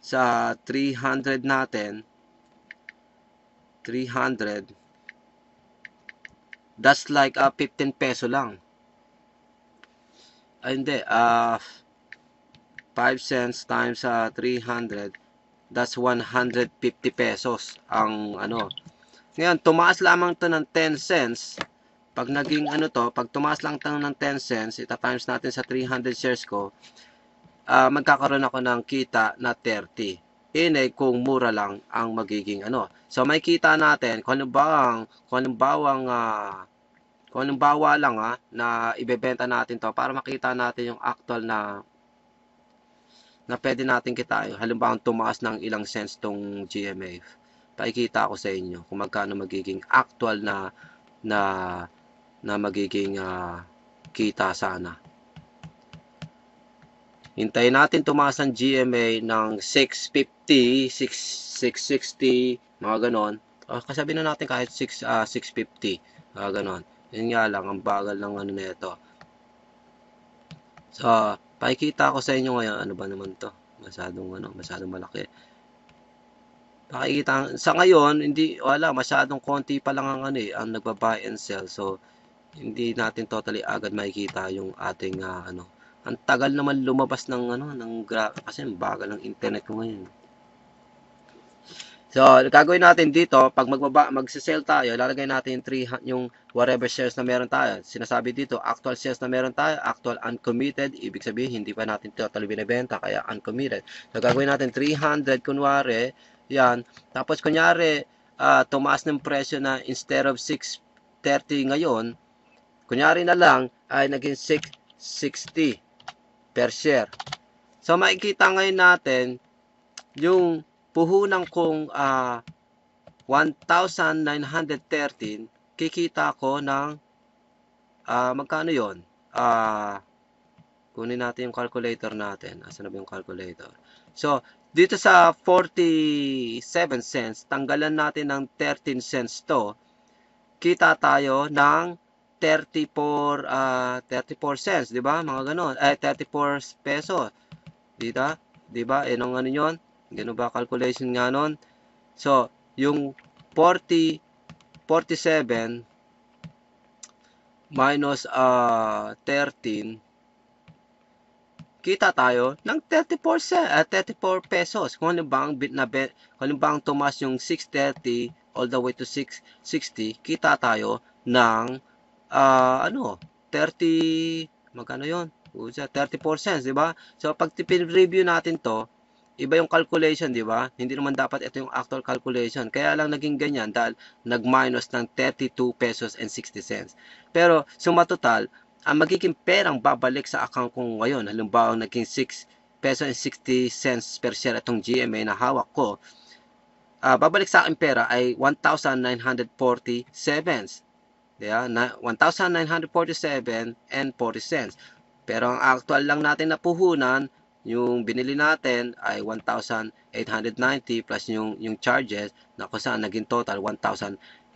sa 300 natin 300 that's like a uh, 15 peso lang ay hindi, uh, 5 cents times uh, 300, that's 150 pesos ang ano. Ngayon, tumaas lamang to ng 10 cents. Pag naging ano to, pag tumaas lang to ng 10 cents, ita times natin sa 300 shares ko, uh, magkakaroon ako ng kita na 30. Ini kung mura lang ang magiging ano. So may kita natin kung ano bang kung ano bawang uh, kung halimbawa lang ha, na ibebenta natin to para makita natin yung actual na na pwede natin kita halimbawa tumaas ng ilang cents tong GMA pakikita ko sa inyo kung magkano magiging actual na na na magiging uh, kita sana. Hintayin natin tumaas ang GMA ng 650 6, 660 mga ganon. Uh, kasabi na natin kahit 6, uh, 650 uh, ganon. Yun nga lang, ang bagal ng ano nito. So, pakikita ko sa inyo ngayon, ano ba naman to? Masyadong ano, masyadong malaki. Pakikita, sa ngayon, hindi, wala, masyadong konti pa lang ang ano eh, ang nagba-buy and sell. So, hindi natin totally agad makikita yung ating uh, ano. Ang tagal naman lumabas ng ano, ng gra kasi bagal ng internet ko ngayon. So, gagawin natin dito, pag magbaba, magsisell tayo, lalagay natin yung, 3, yung whatever shares na meron tayo. Sinasabi dito, actual shares na meron tayo, actual uncommitted, ibig sabihin, hindi pa natin totally binibenta, kaya uncommitted. So, gagawin natin 300, kunwari, yan. Tapos, kunyari, uh, tumaas ng presyo na instead of 630 ngayon, kunyari na lang, ay naging 660 per share. So, makikita ngayon natin, yung puhunan kong uh, 1,913, kikita ko ng uh, magkano yon? Uh, kunin natin yung calculator natin. Asan na ba yung calculator? So, dito sa 47 cents, tanggalan natin ng 13 cents to, kita tayo ng 34 uh, 34 cents, 'di ba? Mga ganoon. Eh 34 peso. Dito, 'di ba? Eh nung ano 'yon? Gano ba calculation nga nun? So, yung 40, 47 minus uh, 13, kita tayo ng 34, uh, 34 pesos. Kung ano ba ang, na, kung ano ba ang tumas yung 630 all the way to 660, kita tayo ng uh, ano, 30, magkano yon? 34 cents, di ba? So, pag review natin to, iba yung calculation, di ba? Hindi naman dapat ito yung actual calculation. Kaya lang naging ganyan dahil nag-minus ng 32 pesos and 60 cents. Pero suma total, ang magiging perang babalik sa account ko ngayon, halimbawa naging 6 pesos and 60 cents per share itong GMA na hawak ko, uh, babalik sa akin pera ay 1,947 Yeah, 1,947 and 40 cents. Pero ang actual lang natin na puhunan yung binili natin ay 1,890 plus yung, yung charges na kung saan naging total 1,913.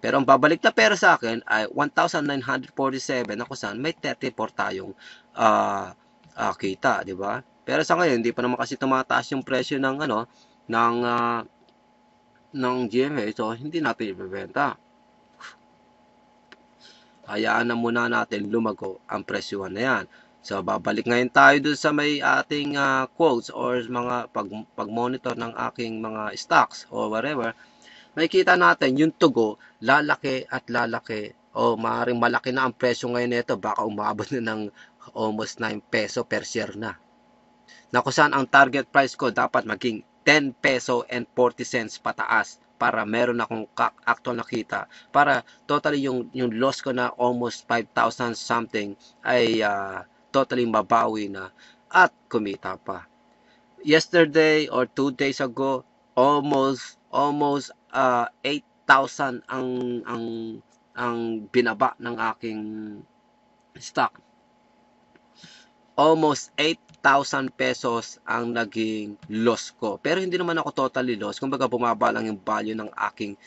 Pero ang babalik na pera sa akin ay 1,947 na kung saan may 34 tayong uh, uh, kita, di ba? Pero sa ngayon, hindi pa naman kasi tumataas yung presyo ng ano, ng uh, ng GMA, so hindi natin ibebenta. Hayaan na muna natin lumago ang presyo na yan. So, babalik ngayon tayo dun sa may ating uh, quotes or mga pag, pag-monitor ng aking mga stocks or whatever. Makikita natin yung tugo, lalaki at lalaki o maaaring malaki na ang presyo ngayon nito. Baka umabot na ng almost 9 peso per share na. Na ang target price ko dapat maging 10 peso and 40 cents pataas para meron akong actual nakita para totally yung yung loss ko na almost 5,000 something ay uh, totally mabawi na at kumita pa. Yesterday or two days ago, almost almost uh, 8,000 ang ang ang binaba ng aking stock. Almost 8,000 pesos ang naging loss ko. Pero hindi naman ako totally loss. Kumbaga bumaba lang yung value ng aking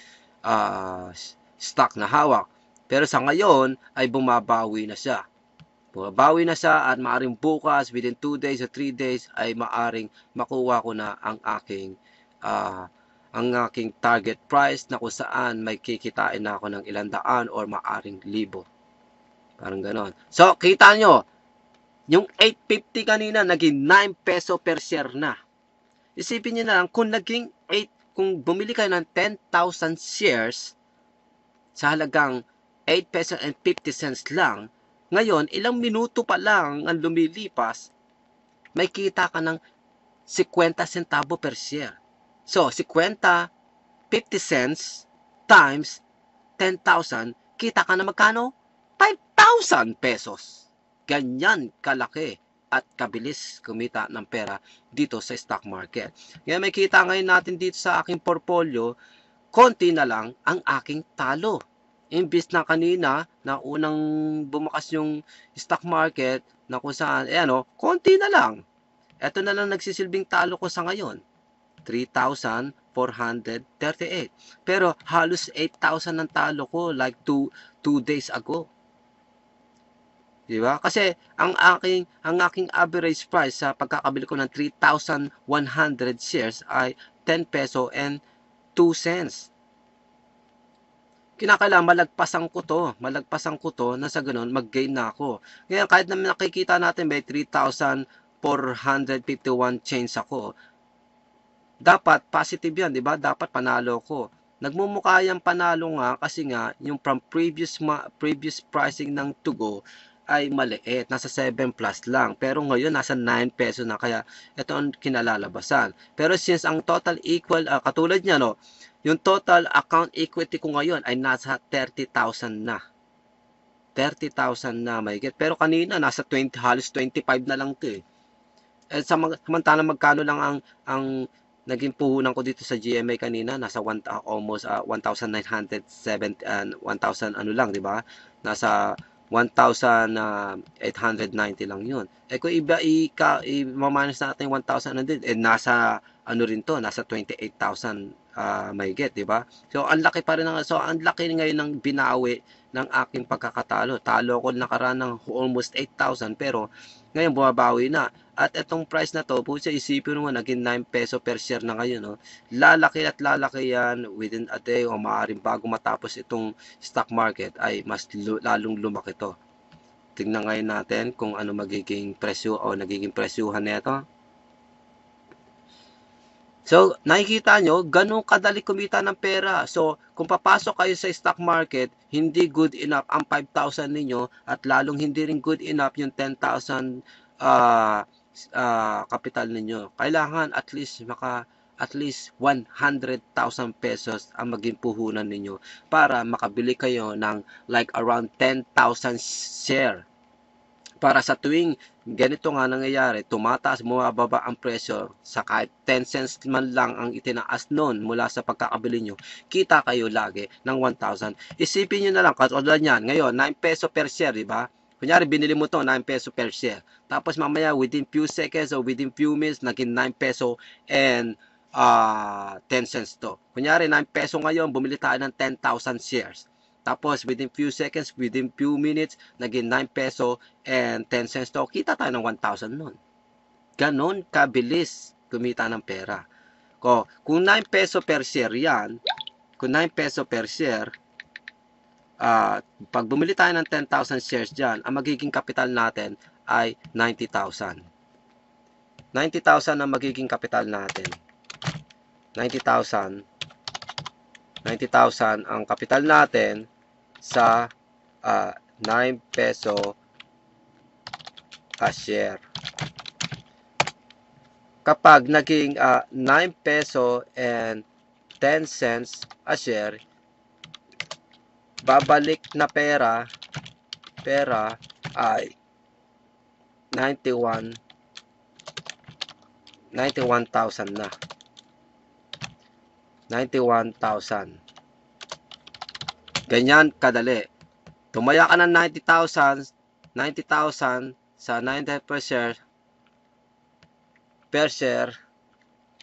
uh, stock na hawak. Pero sa ngayon ay bumabawi na siya. Bumabawi na siya at maaring bukas, within 2 days or 3 days, ay maaring makuha ko na ang aking uh, ang aking target price na kung saan may kikitain na ako ng ilang daan or maaring libo. Parang ganon. So, kita nyo, yung 850 kanina, naging 9 peso per share na. Isipin nyo na lang, kung naging 8, kung bumili kayo ng 10,000 shares sa halagang 8 pesos and 50 cents lang, ngayon, ilang minuto pa lang ang lumilipas, may kita ka ng 50 centavo per share. So, 50, 50 cents times 10,000, kita ka na magkano? 5,000 pesos. Ganyan kalaki at kabilis kumita ng pera dito sa stock market. Ngayon may kita ngayon natin dito sa aking portfolio, konti na lang ang aking talo imbis na kanina na unang bumakas yung stock market na kung saan, eh ano, konti na lang. Ito na lang nagsisilbing talo ko sa ngayon. 3,438. Pero halos 8,000 ng talo ko like 2 2 days ago. Di ba? Kasi ang aking ang aking average price sa pagkakabili ko ng 3,100 shares ay 10 peso and 2 cents kinakailangan malagpasan ko to. Malagpasan ko to na sa ganun mag-gain na ako. Ngayon kahit na nakikita natin may 3,451 chains ako, dapat positive yan, di ba? Dapat panalo ko. Nagmumukha yung panalo nga kasi nga yung from previous ma- previous pricing ng Tugo ay maliit, nasa 7 plus lang. Pero ngayon nasa 9 peso na kaya ito ang kinalalabasan. Pero since ang total equal uh, katulad niya no, yung total account equity ko ngayon ay nasa 30,000 na. 30,000 na may get. Pero kanina nasa 20 halos 25 na lang 'to eh. Eh sa samantala magkano lang ang ang naging puhunan ko dito sa GMA kanina nasa one, uh, almost uh, 1,970 uh, 1,000 ano lang, 'di ba? Nasa 1,890 lang yun. Eh kung iba i-manage natin 1,000 na din, eh nasa ano rin to, nasa 28,000 uh, may get, di ba? So ang laki pa rin ng so ang laki ngayon ng binawi ng aking pagkakatalo. Talo ko nakaraan ng almost 8,000 pero ngayon bumabawi na. At itong price na to, po siya isipin mo naging 9 peso per share na ngayon. No? Lalaki at lalaki yan within a day o maaaring bago matapos itong stock market ay mas lalong lumaki to. Tingnan ngayon natin kung ano magiging presyo o nagiging presyuhan nito. So, nakikita nyo, ganun kadali kumita ng pera. So, kung papasok kayo sa stock market, hindi good enough ang 5,000 ninyo at lalong hindi rin good enough yung 10,000 uh, uh, kapital ninyo. Kailangan at least maka at least 100,000 pesos ang maging puhunan ninyo para makabili kayo ng like around 10,000 share para sa tuwing ganito nga nangyayari, tumataas, bumababa ang presyo sa kahit 10 cents man lang ang itinaas noon mula sa pagkakabili nyo, kita kayo lagi ng 1,000. Isipin nyo na lang, katulad yan, ngayon, 9 peso per share, di ba? Kunyari, binili mo to 9 peso per share. Tapos mamaya, within few seconds or within few minutes, naging 9 peso and uh, ah, 10 cents to. Kunyari, 9 peso ngayon, bumili tayo ng 10,000 shares. Tapos, within few seconds, within few minutes, naging 9 peso and 10 cents to. Kita tayo ng 1,000 nun. Ganon kabilis kumita ng pera. Ko, kung 9 peso per share yan, kung 9 peso per share, uh, pag bumili tayo ng 10,000 shares dyan, ang magiging kapital natin ay 90,000. 90,000 ang magiging kapital natin. 90,000. 90,000 ang kapital natin sa uh, ah, 9 peso a share. Kapag naging uh, ah, 9 peso and 10 cents a share, babalik na pera pera ay 91 91,000 na. 91,000. Ganyan kadali. Tumaya ka ng 90,000, 90,000 sa 90 per share, per share,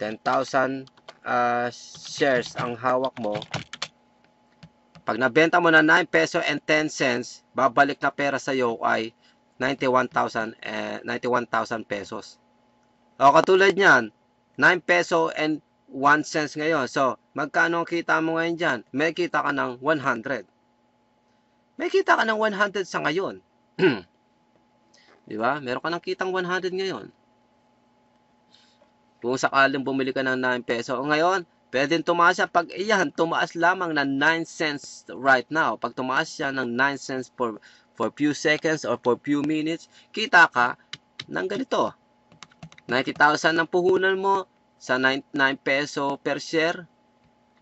10,000 uh, shares ang hawak mo. Pag nabenta mo na 9 peso and 10 cents, babalik na pera sa iyo ay 91,000 eh, 91,000 pesos. O katulad niyan, 9 peso and 1 cents ngayon. So, Magkano ang kita mo ngayon dyan? May kita ka ng 100. May kita ka ng 100 sa ngayon. [clears throat] Di ba? Meron ka ng kitang 100 ngayon. Kung sakaling bumili ka ng 9 peso. O ngayon, pwedeng tumaas siya. Pag iyan, tumaas lamang ng 9 cents right now. Pag tumaas siya ng 9 cents for, for few seconds or for few minutes, kita ka ng ganito. 90,000 ang puhunan mo sa 9, 9 peso per share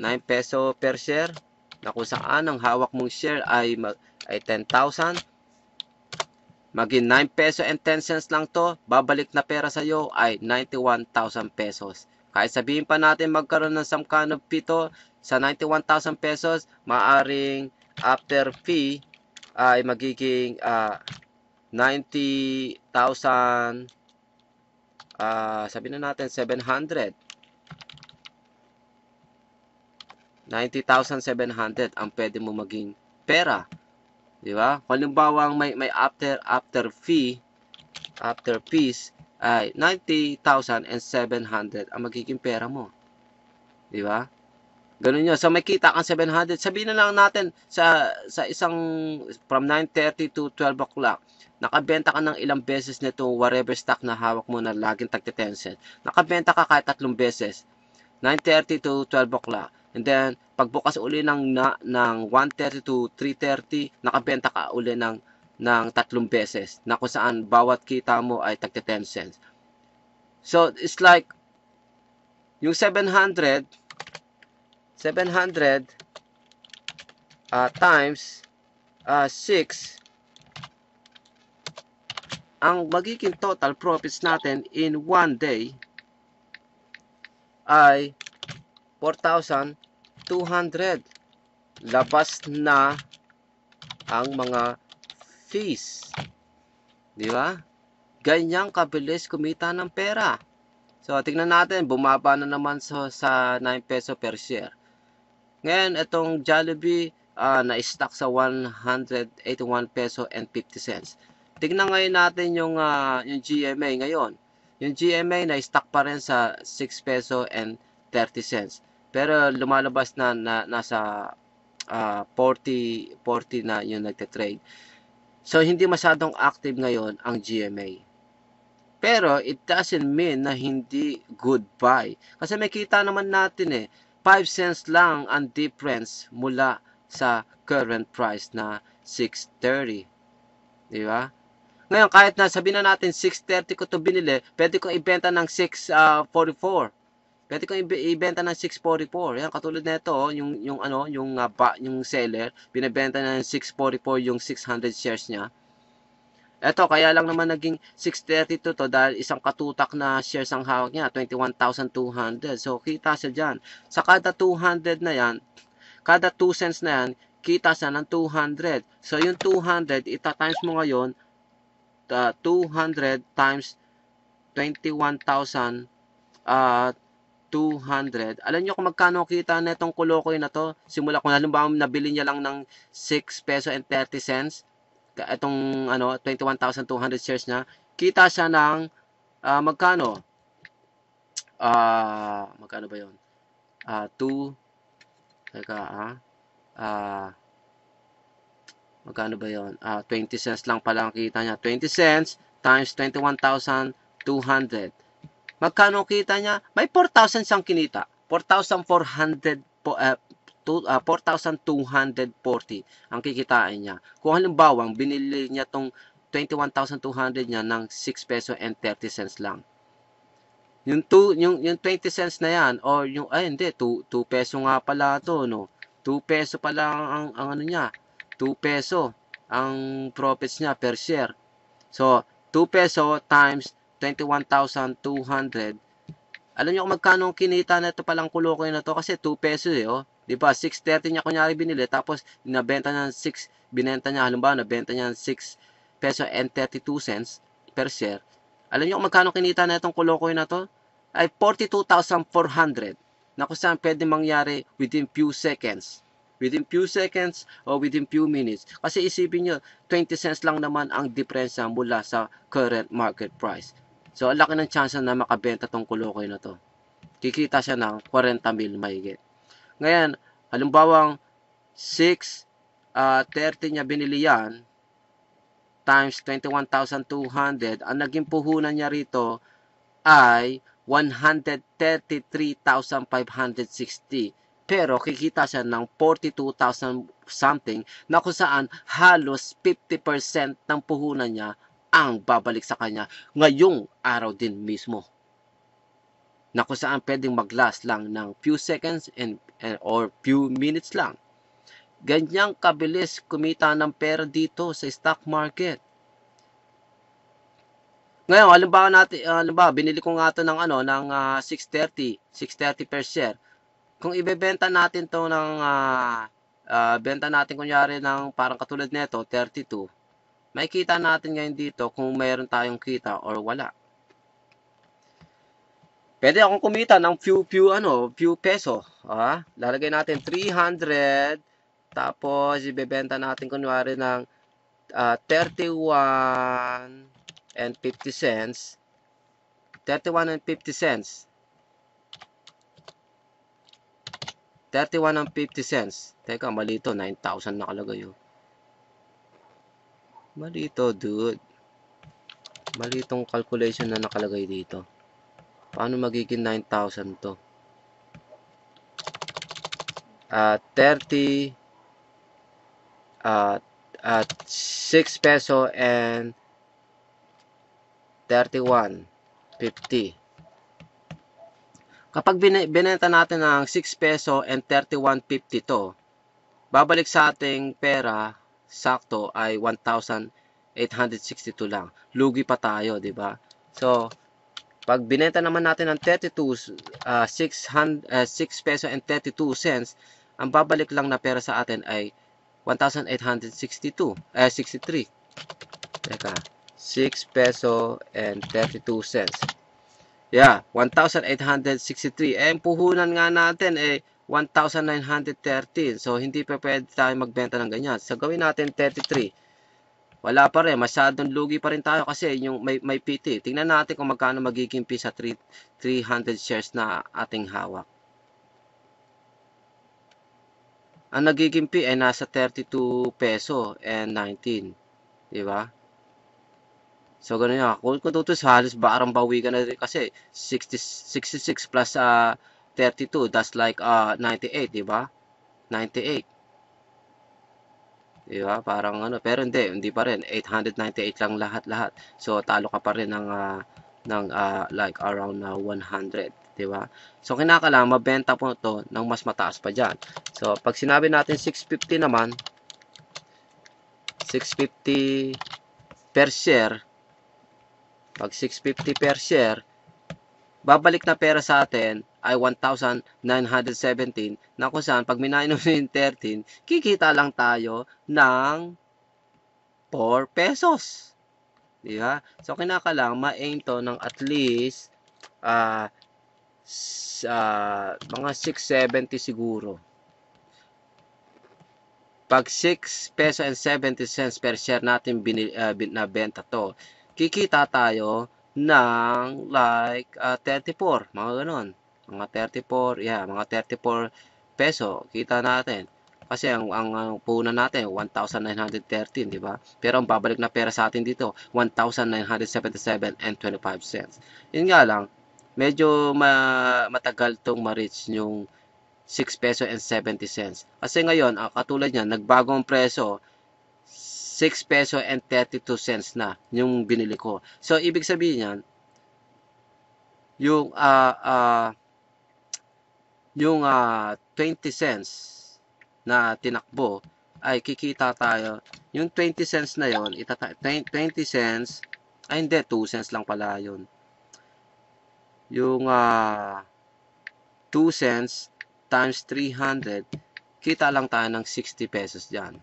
9 peso per share na kung saan ang hawak mong share ay, ay 10,000 maging 9 peso and 10 cents lang to babalik na pera sa iyo ay 91,000 pesos kahit sabihin pa natin magkaroon ng some kind of fee to sa 91,000 pesos maaring after fee ay magiging uh, 90,000 uh, sabihin na natin 700 90,700 ang pwede mo maging pera. Di ba? Halimbawa may, may after, after fee, after fees, ay 90,700 ang magiging pera mo. Di ba? Ganun yun. So, may kita kang 700. Sabihin na lang natin sa, sa isang from 9.30 to 12 o'clock, nakabenta ka ng ilang beses nito whatever stock na hawak mo na laging tagti 10 cents. Nakabenta ka kahit tatlong beses 9.30 to 12 o'clock. And then, pagbukas uli ng, na, ng 1.30 to 3.30, nakabenta ka uli ng, ng tatlong beses na kung saan bawat kita mo ay tagta 10 cents. So, it's like, yung 700, 700 uh, times uh, 6, ang magiging total profits natin in one day ay 4,200. Labas na ang mga fees. Di ba? Ganyang kabilis kumita ng pera. So, tingnan natin, bumaba na naman sa, sa 9 peso per share. Ngayon, itong Jollibee, uh, na-stock sa 181 peso and 50 cents. Tingnan ngayon natin yung, uh, yung GMA ngayon. Yung GMA na-stock pa rin sa 6 peso and 30 cents. Pero lumalabas na, na nasa uh, 40, 40 na yung nagte-trade. So, hindi masyadong active ngayon ang GMA. Pero it doesn't mean na hindi good buy. Kasi may kita naman natin eh, 5 cents lang ang difference mula sa current price na 6.30. Di ba? Ngayon, kahit na sabihin na natin 6.30 ko to binili, pwede kong ibenta ng 6.44. Pwede kong ibenta ng 644. Yan katulad nito, oh, yung yung ano, yung uh, ba, yung seller, binebenta na ng 644 yung 600 shares niya. Eto, kaya lang naman naging 632 to dahil isang katutak na shares ang hawak niya, 21,200. So, kita siya dyan. Sa kada 200 na yan, kada 2 cents na yan, kita siya ng 200. So, yung 200, ita-times mo ngayon, uh, 200 times 21,000 uh, 200. Alam niyo kung magkano kita na itong kulokoy na to? Simula kung halimbawa nabili niya lang ng 6 peso and 30 cents, itong ano 21,200 shares niya, kita siya ng uh, magkano? Ah, uh, magkano ba 'yon? Ah, uh, 2 Teka, ah. Uh, magkano ba 'yon? Ah, uh, 20 cents lang pala ang kita niya. 20 cents times 21,200. Magkano kita niya? May 4,000 siyang kinita. 4,400 po, uh, uh, 4,240 ang kikitain niya. Kung halimbawa, binili niya tong 21,200 niya ng 6 peso and 30 cents lang. Yung, two, yung, yung 20 cents na yan, or yung, ay hindi, 2, 2 peso nga pala to, no? 2 peso pala ang, ang, ang ano niya, 2 peso ang profits niya per share. So, 2 peso times 21,200. Alam niyo kung magkano kinita na ito palang kulokoy na to? Kasi 2 peso eh, oh. Di ba? 6.30 niya kunyari binili, tapos nabenta niya ng 6, binenta niya, halimbawa, nabenta niya ng 6 peso and 32 cents per share. Alam niyo kung magkano kinita na itong kulokoy na to? Ay 42,400 na kung saan pwede mangyari within few seconds. Within few seconds or within few minutes. Kasi isipin nyo, 20 cents lang naman ang diferensya mula sa current market price. So, ang laki ng chance na makabenta tong kulokoy na to. Kikita siya ng 40 mil mahigit. Ngayon, halimbawang 6, uh, 30 niya binili yan, times 21,200, ang naging puhunan niya rito ay 133,560. Pero kikita siya ng 42,000 something na kung saan halos 50% ng puhunan niya ang babalik sa kanya ngayong araw din mismo na kung saan pwedeng mag-last lang ng few seconds and, and or few minutes lang. Ganyang kabilis kumita ng pera dito sa stock market. Ngayon, halimbawa natin, halimbawa, binili ko nga ito ng ano, ng uh, 630, 630 per share. Kung ibebenta natin to ng uh, uh, benta natin kunyari ng parang katulad nito, 32. Makikita natin ngayon dito kung mayroon tayong kita or wala. Pwede akong kumita ng few, few, ano, few peso. Ah, lalagay natin 300. Tapos, ibebenta natin kunwari ng uh, 31 and 50 cents. 31 and 50 cents. 31 and 50 cents. Teka, mali ito. 9,000 nakalagay yun. Mali ito, dude. Mali itong calculation na nakalagay dito. Paano magiging 9,000 to? uh, 30 uh, at 6 peso and 31.50 kapag bin binenta natin ng 6 peso and 31.50 to babalik sa ating pera sakto ay 1,862 lang lugi pa tayo di ba so pag binenta naman natin ng 32 uh, 600 uh, 6 peso and 32 cents ang babalik lang na pera sa atin ay 1,862. Eh, 63. Teka. 6 peso and 32 cents. Yeah, 1,863. Eh, puhunan nga natin eh 1,913. So, hindi pa pwede tayo magbenta ng ganyan. So, gawin natin 33. Wala pa rin. Masyadong lugi pa rin tayo kasi yung may, may PT. Tingnan natin kung magkano magiging P sa 3, 300 shares na ating hawak. ang nagiging P ay nasa 32 peso and 19. Di ba? So, ganun yan. Kung tutus, halos barang bawi ka na rin kasi 60, 66 plus uh, 32, that's like uh, 98, di ba? 98. Di ba? Parang ano, pero hindi, hindi pa rin. 898 lang lahat-lahat. So, talo ka pa rin ng, uh, ng uh, like around uh, 100. 'di ba? So kinakailangan mabenta po ito ng mas mataas pa diyan. So pag sinabi natin 650 naman 650 per share pag 650 per share babalik na pera sa atin ay 1,917 na kung saan pag minainom yung 13 kikita lang tayo ng 4 pesos. Di ba? So, kinakailangan ma-aim to ng at least uh, uh, mga 670 siguro. Pag 6 peso and 70 cents per share natin binil, uh, bin, nabenta to, kikita tayo ng like uh, 34, mga ganon. Mga 34, yeah, mga 34 peso, kita natin. Kasi ang, ang, ang puhunan natin, 1,913, di ba? Pero ang babalik na pera sa atin dito, 1,977 and 25 cents. Yun nga lang, medyo ma matagal tong ma-reach yung 6 peso and 70 cents. Kasi ngayon, uh, katulad niyan, nagbagong preso, 6 peso and 32 cents na yung binili ko. So, ibig sabihin niyan, yung uh, uh, yung uh, 20 cents na tinakbo ay kikita tayo. Yung 20 cents na yon, itata 20 cents, ay hindi, 2 cents lang pala yun yung uh, 2 cents times 300, kita lang tayo ng 60 pesos dyan.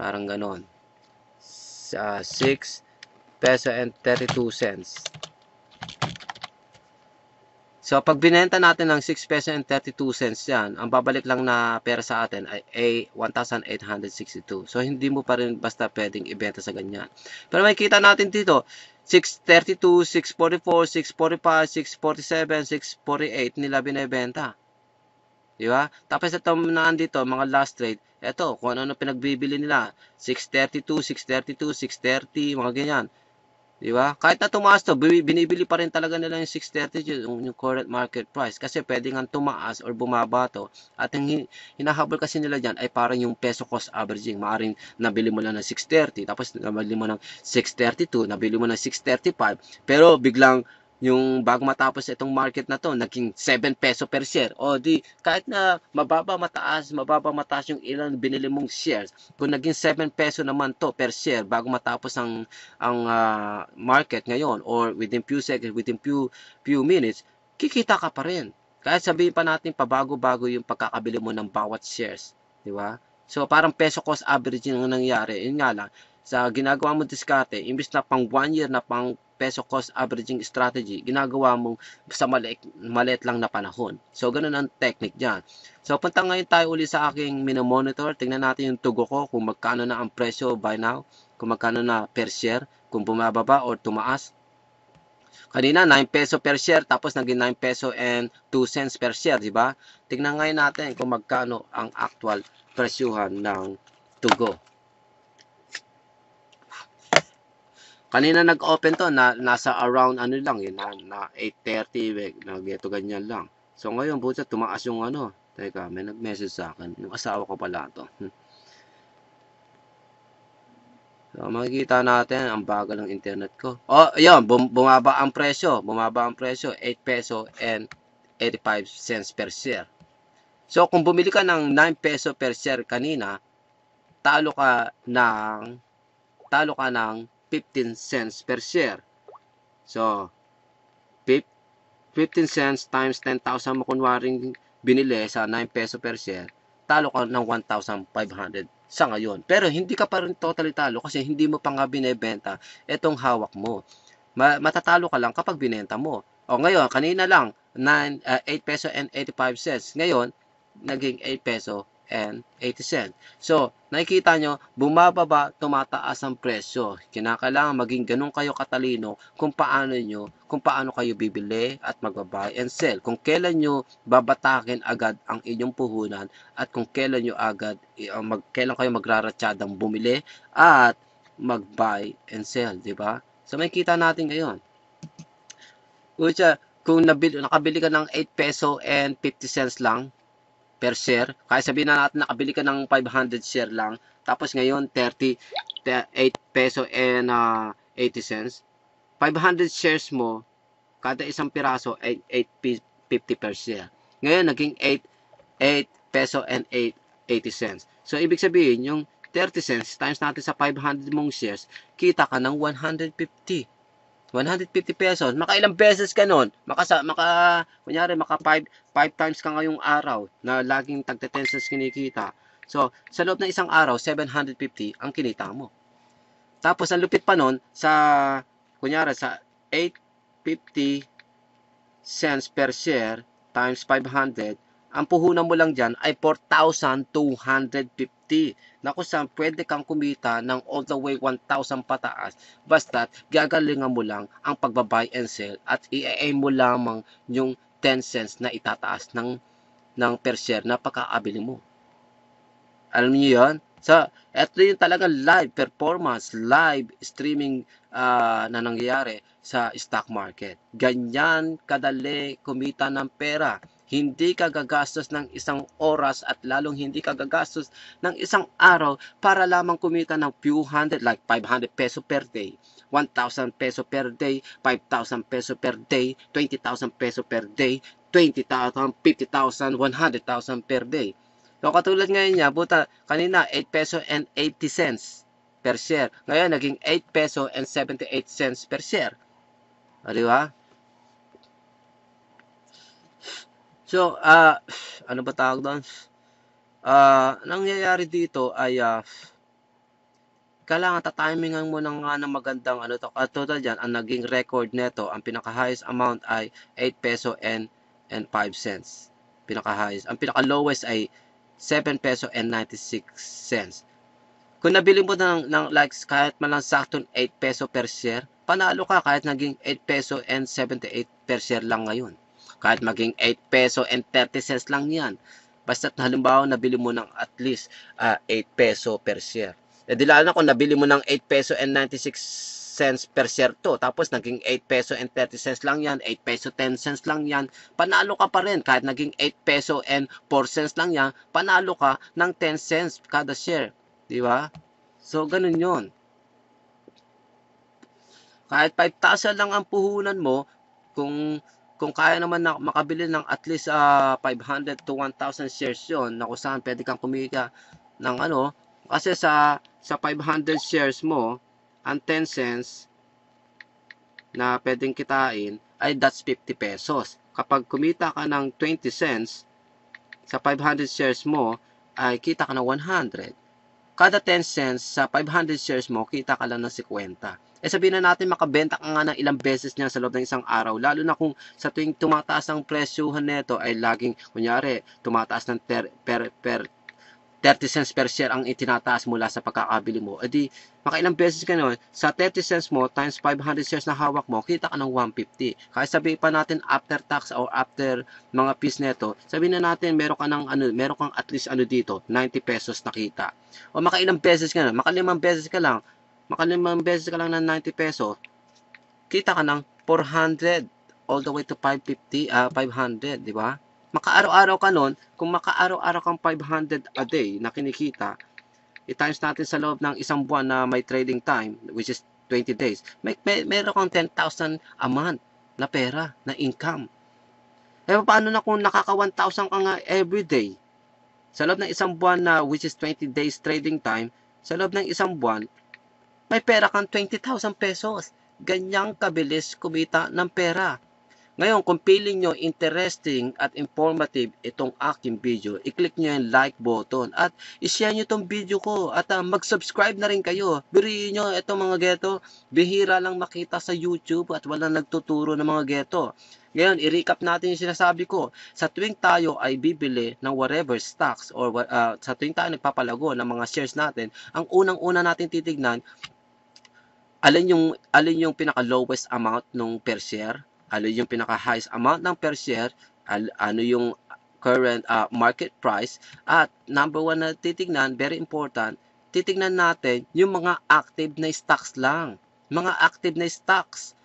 Parang ganon. Uh, 6 peso and 32 cents. So, pag binenta natin ng 6 peso and 32 cents yan, ang babalik lang na pera sa atin ay 1,862. So, hindi mo pa rin basta pwedeng ibenta sa ganyan. Pero may kita natin dito, 632, 644, 645, 647, 648 nila binebenta. Di ba? Tapos ito na dito, mga last trade, ito, kung ano-ano pinagbibili nila. 632, 632, 630, mga ganyan. Di ba? Kahit na tumaas to, binibili pa rin talaga nila yung 630 yung, yung current market price kasi pwede nga tumaas or bumaba to. At ang hinahabol kasi nila diyan ay parang yung peso cost averaging. Maaring nabili mo lang ng 630 tapos nabili mo ng 632, nabili mo ng 635 pero biglang yung bago matapos itong market na to, naging 7 peso per share. O di, kahit na mababa mataas, mababa mataas yung ilan binili mong shares, kung naging 7 peso naman to per share bago matapos ang ang uh, market ngayon or within few seconds, within few few minutes, kikita ka pa rin. Kahit sabihin pa natin pabago-bago yung pagkakabili mo ng bawat shares, di ba? So parang peso cost average yung nangyari. Yun nga lang, sa ginagawa mo diskarte, imbis na pang 1 year na pang peso cost averaging strategy, ginagawa mong sa maliit, maliit lang na panahon. So, ganun ang technique dyan. So, punta ngayon tayo uli sa aking minomonitor. Tingnan natin yung tugo ko kung magkano na ang presyo by now, kung magkano na per share, kung bumababa or tumaas. Kanina, 9 peso per share, tapos naging 9 peso and 2 cents per share, di ba? Tingnan ngayon natin kung magkano ang actual presyuhan ng tugo. Kanina nag-open to, na, nasa around ano lang, yun, na, na 8.30, nag ganyan lang. So ngayon, buta, tumaas yung ano, Teka, may nag-message sa akin. Yung asawa ko pala to. Hmm. So, makikita natin, ang bagal ng internet ko. Oh, yun, bum bumaba ang presyo. Bumaba ang presyo, 8 peso and 85 cents per share. So, kung bumili ka ng 9 peso per share kanina, talo ka ng talo ka ng 15 cents per share. So, 15 cents times 10,000 mo kunwaring binili sa 9 peso per share, talo ka ng 1,500 sa ngayon. Pero hindi ka pa rin totally talo kasi hindi mo pa nga binebenta itong hawak mo. Ma- matatalo ka lang kapag binenta mo. O ngayon, kanina lang, 9, uh, 8 peso and 85 cents. Ngayon, naging 8 peso and 80 cents. So, nakikita nyo, bumababa, tumataas ang presyo. Kinakailangan maging ganun kayo katalino kung paano nyo, kung paano kayo bibili at magbabuy and sell. Kung kailan nyo babatakin agad ang inyong puhunan at kung kailan nyo agad, uh, mag, kailan kayo magraratsyadang bumili at mag-buy and sell, di ba? So, makikita natin ngayon. Which, uh, kung nabili, nakabili ka ng 8 peso and 50 cents lang, per share. Kaya sabihin na natin nakabili ka ng 500 share lang. Tapos ngayon 30 8 peso and uh, 80 cents. 500 shares mo kada isang piraso ay 8.50 per share. Ngayon naging 8 8 peso and 8 80 cents. So ibig sabihin yung 30 cents times natin sa 500 mong shares, kita ka ng 150. 150 pesos. Makailang beses ka nun? Maka, maka kunyari, maka 5, 5 times ka ngayong araw na laging tagta 10 cents kinikita. So, sa loob ng isang araw, 750 ang kinita mo. Tapos, ang lupit pa nun, sa, kunyari, sa 850 cents per share times 500, ang puhunan mo lang dyan ay 4,250 na kung saan pwede kang kumita ng all the way 1,000 pataas basta gagalingan mo lang ang pagbabuy and sell at i-aim mo lamang yung 10 cents na itataas ng, ng per share na pagkaabili mo. Alam niyo yon? So, ito yung talaga live performance, live streaming uh, na nangyayari sa stock market. Ganyan kadali kumita ng pera hindi ka gagastos ng isang oras at lalong hindi ka gagastos ng isang araw para lamang kumita ng few hundred, like 500 peso per day, 1,000 peso per day, 5,000 peso per day, 20,000 peso per day, 20,000, 50,000, 100,000 per day. So katulad ngayon niya, buta, kanina 8 peso and 80 cents per share. Ngayon, naging 8 peso and 78 cents per share. O, di ba? So, uh, ano ba tawag doon? Uh, nangyayari dito ay uh, kailangan tatimingan mo ng nga ng magandang ano to. At total dyan, ang naging record neto, ang pinaka-highest amount ay 8 peso and, and 5 cents. Pinaka-highest. Ang pinaka-lowest ay 7 peso and 96 cents. Kung nabili mo ng, ng likes kahit man lang sakto 8 peso per share, panalo ka kahit naging 8 peso and 78 per share lang ngayon. Kahit maging 8 peso and 30 cents lang yan. Basta't halimbawa nabili mo ng at least uh, ah, 8 peso per share. E di lalo na kung nabili mo ng 8 peso and 96 cents per share to. Tapos naging 8 peso and 30 cents lang yan, 8 peso 10 cents lang yan, panalo ka pa rin. Kahit naging 8 peso and 4 cents lang yan, panalo ka ng 10 cents kada share. Di ba? So, ganun yon Kahit 5,000 lang ang puhunan mo, kung kung kaya naman na makabili ng at least uh, ah, 500 to 1,000 shares yon na kung saan pwede kang kumita ng ano, kasi sa, sa 500 shares mo, ang 10 cents na pwedeng kitain ay that's 50 pesos. Kapag kumita ka ng 20 cents sa 500 shares mo, ay kita ka ng 100. Kada 10 cents sa 500 shares mo, kita ka lang ng 50 eh sabihin na natin makabenta ka nga ng ilang beses niya sa loob ng isang araw. Lalo na kung sa tuwing tumataas ang presyohan nito ay laging, kunyari, tumataas ng ter, per, per 30 cents per share ang itinataas mula sa pagkakabili mo, edi makailang beses ka nun, sa 30 cents mo times 500 shares na hawak mo, kita ka ng 150. Kaya sabihin pa natin after tax or after mga fees neto, sabihin na natin meron ka ng ano, meron kang at least ano dito, 90 pesos nakita. O makailang beses ka na, makalimang beses ka lang, makalimang beses ka lang ng 90 peso, kita ka ng 400 all the way to 550, uh, 500, di ba? makaaraw-araw ka nun, kung makaaraw-araw kang 500 a day na kinikita, i-times natin sa loob ng isang buwan na may trading time, which is 20 days, may, may meron kang 10,000 a month na pera, na income. Eh, paano na kung nakaka 1,000 ka nga every day? Sa loob ng isang buwan na, which is 20 days trading time, sa loob ng isang buwan, may pera kang 20,000 pesos. Ganyang kabilis kumita ng pera. Ngayon, kung feeling nyo interesting at informative itong aking video, i-click nyo yung like button at i-share nyo itong video ko at uh, mag-subscribe na rin kayo. Biriin nyo itong mga geto. Bihira lang makita sa YouTube at wala nagtuturo ng mga geto. Ngayon, i-recap natin yung sinasabi ko. Sa tuwing tayo ay bibili ng whatever stocks or uh, sa tuwing tayo nagpapalago ng mga shares natin, ang unang-una natin titignan, alin yung, alin yung pinaka-lowest amount nung per share ano yung pinaka-highest amount ng per share, ano yung current uh, market price, at number one na titignan, very important, titignan natin yung mga active na stocks lang. Mga active na stocks.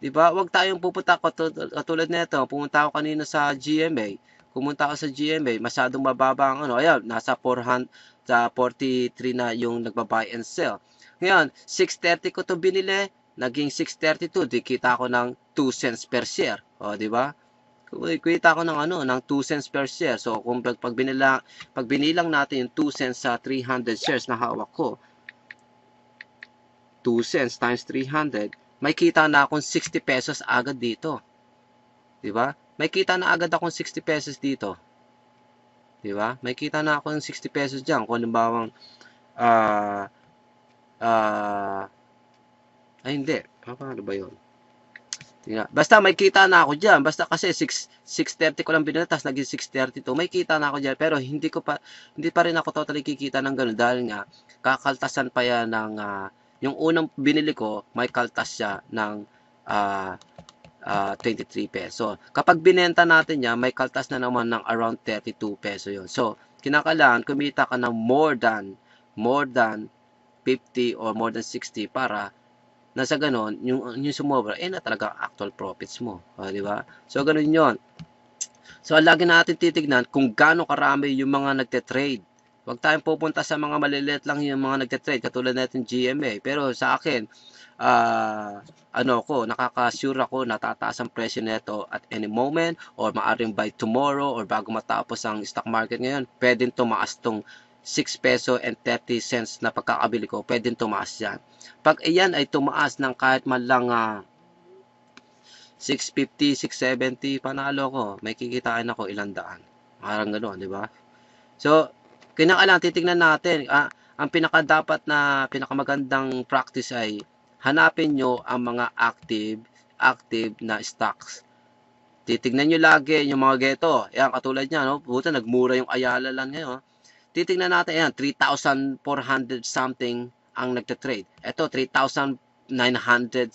'Di ba? Huwag tayong pupunta katulad nito. Pumunta ako kanina sa GMA. Pumunta ako sa GMA, masyadong mababa ang ano. Ayan, nasa 400 sa 43 na yung nagba-buy and sell. Ngayon, 630 ko to binili, naging 632, di kita ko ng 2 cents per share. O, di ba? Kita ko ng ano, ng 2 cents per share. So, kung pag, pag, binila, pag binilang natin yung 2 cents sa 300 shares na hawak ko, 2 cents times 300, may kita na akong 60 pesos agad dito. Di ba? May kita na agad akong 60 pesos dito. Di ba? May kita na ako ng 60 pesos diyan. Kung halimbawa, uh, uh, ay, hindi. Ah, paano ba yun? Tingnan. Basta may kita na ako diyan. Basta kasi 6 6:30 ko lang binili tapos naging 6:32. May kita na ako diyan pero hindi ko pa hindi pa rin ako totally kikita ng ganun dahil nga kakaltasan pa yan ng uh, yung unang binili ko, may kaltas siya ng uh, uh, 23 peso. Kapag binenta natin niya, may kaltas na naman ng around 32 peso yon. So, kinakailangan kumita ka ng more than more than 50 or more than 60 para na sa ganon, yung, yung sumobra, eh na talaga actual profits mo. O, di ba? So, ganun yon So, lagi natin titignan kung gaano karami yung mga nagte-trade. Huwag tayong pupunta sa mga maliliit lang yung mga nagte-trade, katulad natin GMA. Pero sa akin, uh, ano ko, nakaka-sure ako na tataas ang presyo nito at any moment or maaring by tomorrow or bago matapos ang stock market ngayon, pwedeng tumaas tong 6 peso and 30 cents na pagkakabili ko, pwedeng tumaas yan. Pag iyan ay tumaas ng kahit man lang uh, 650, 670, panalo ko, may kikitain ako ilang daan. Parang gano'n, di ba? So, kinakailangan titingnan natin, ah, ang pinaka dapat na pinakamagandang practice ay hanapin nyo ang mga active active na stocks. Titingnan nyo lagi yung mga geto. Yan, katulad niya, no? Buta, nagmura yung Ayala lang ngayon. Titingnan natin, yan, 3,400 something ang nagte-trade. Ito, 3,900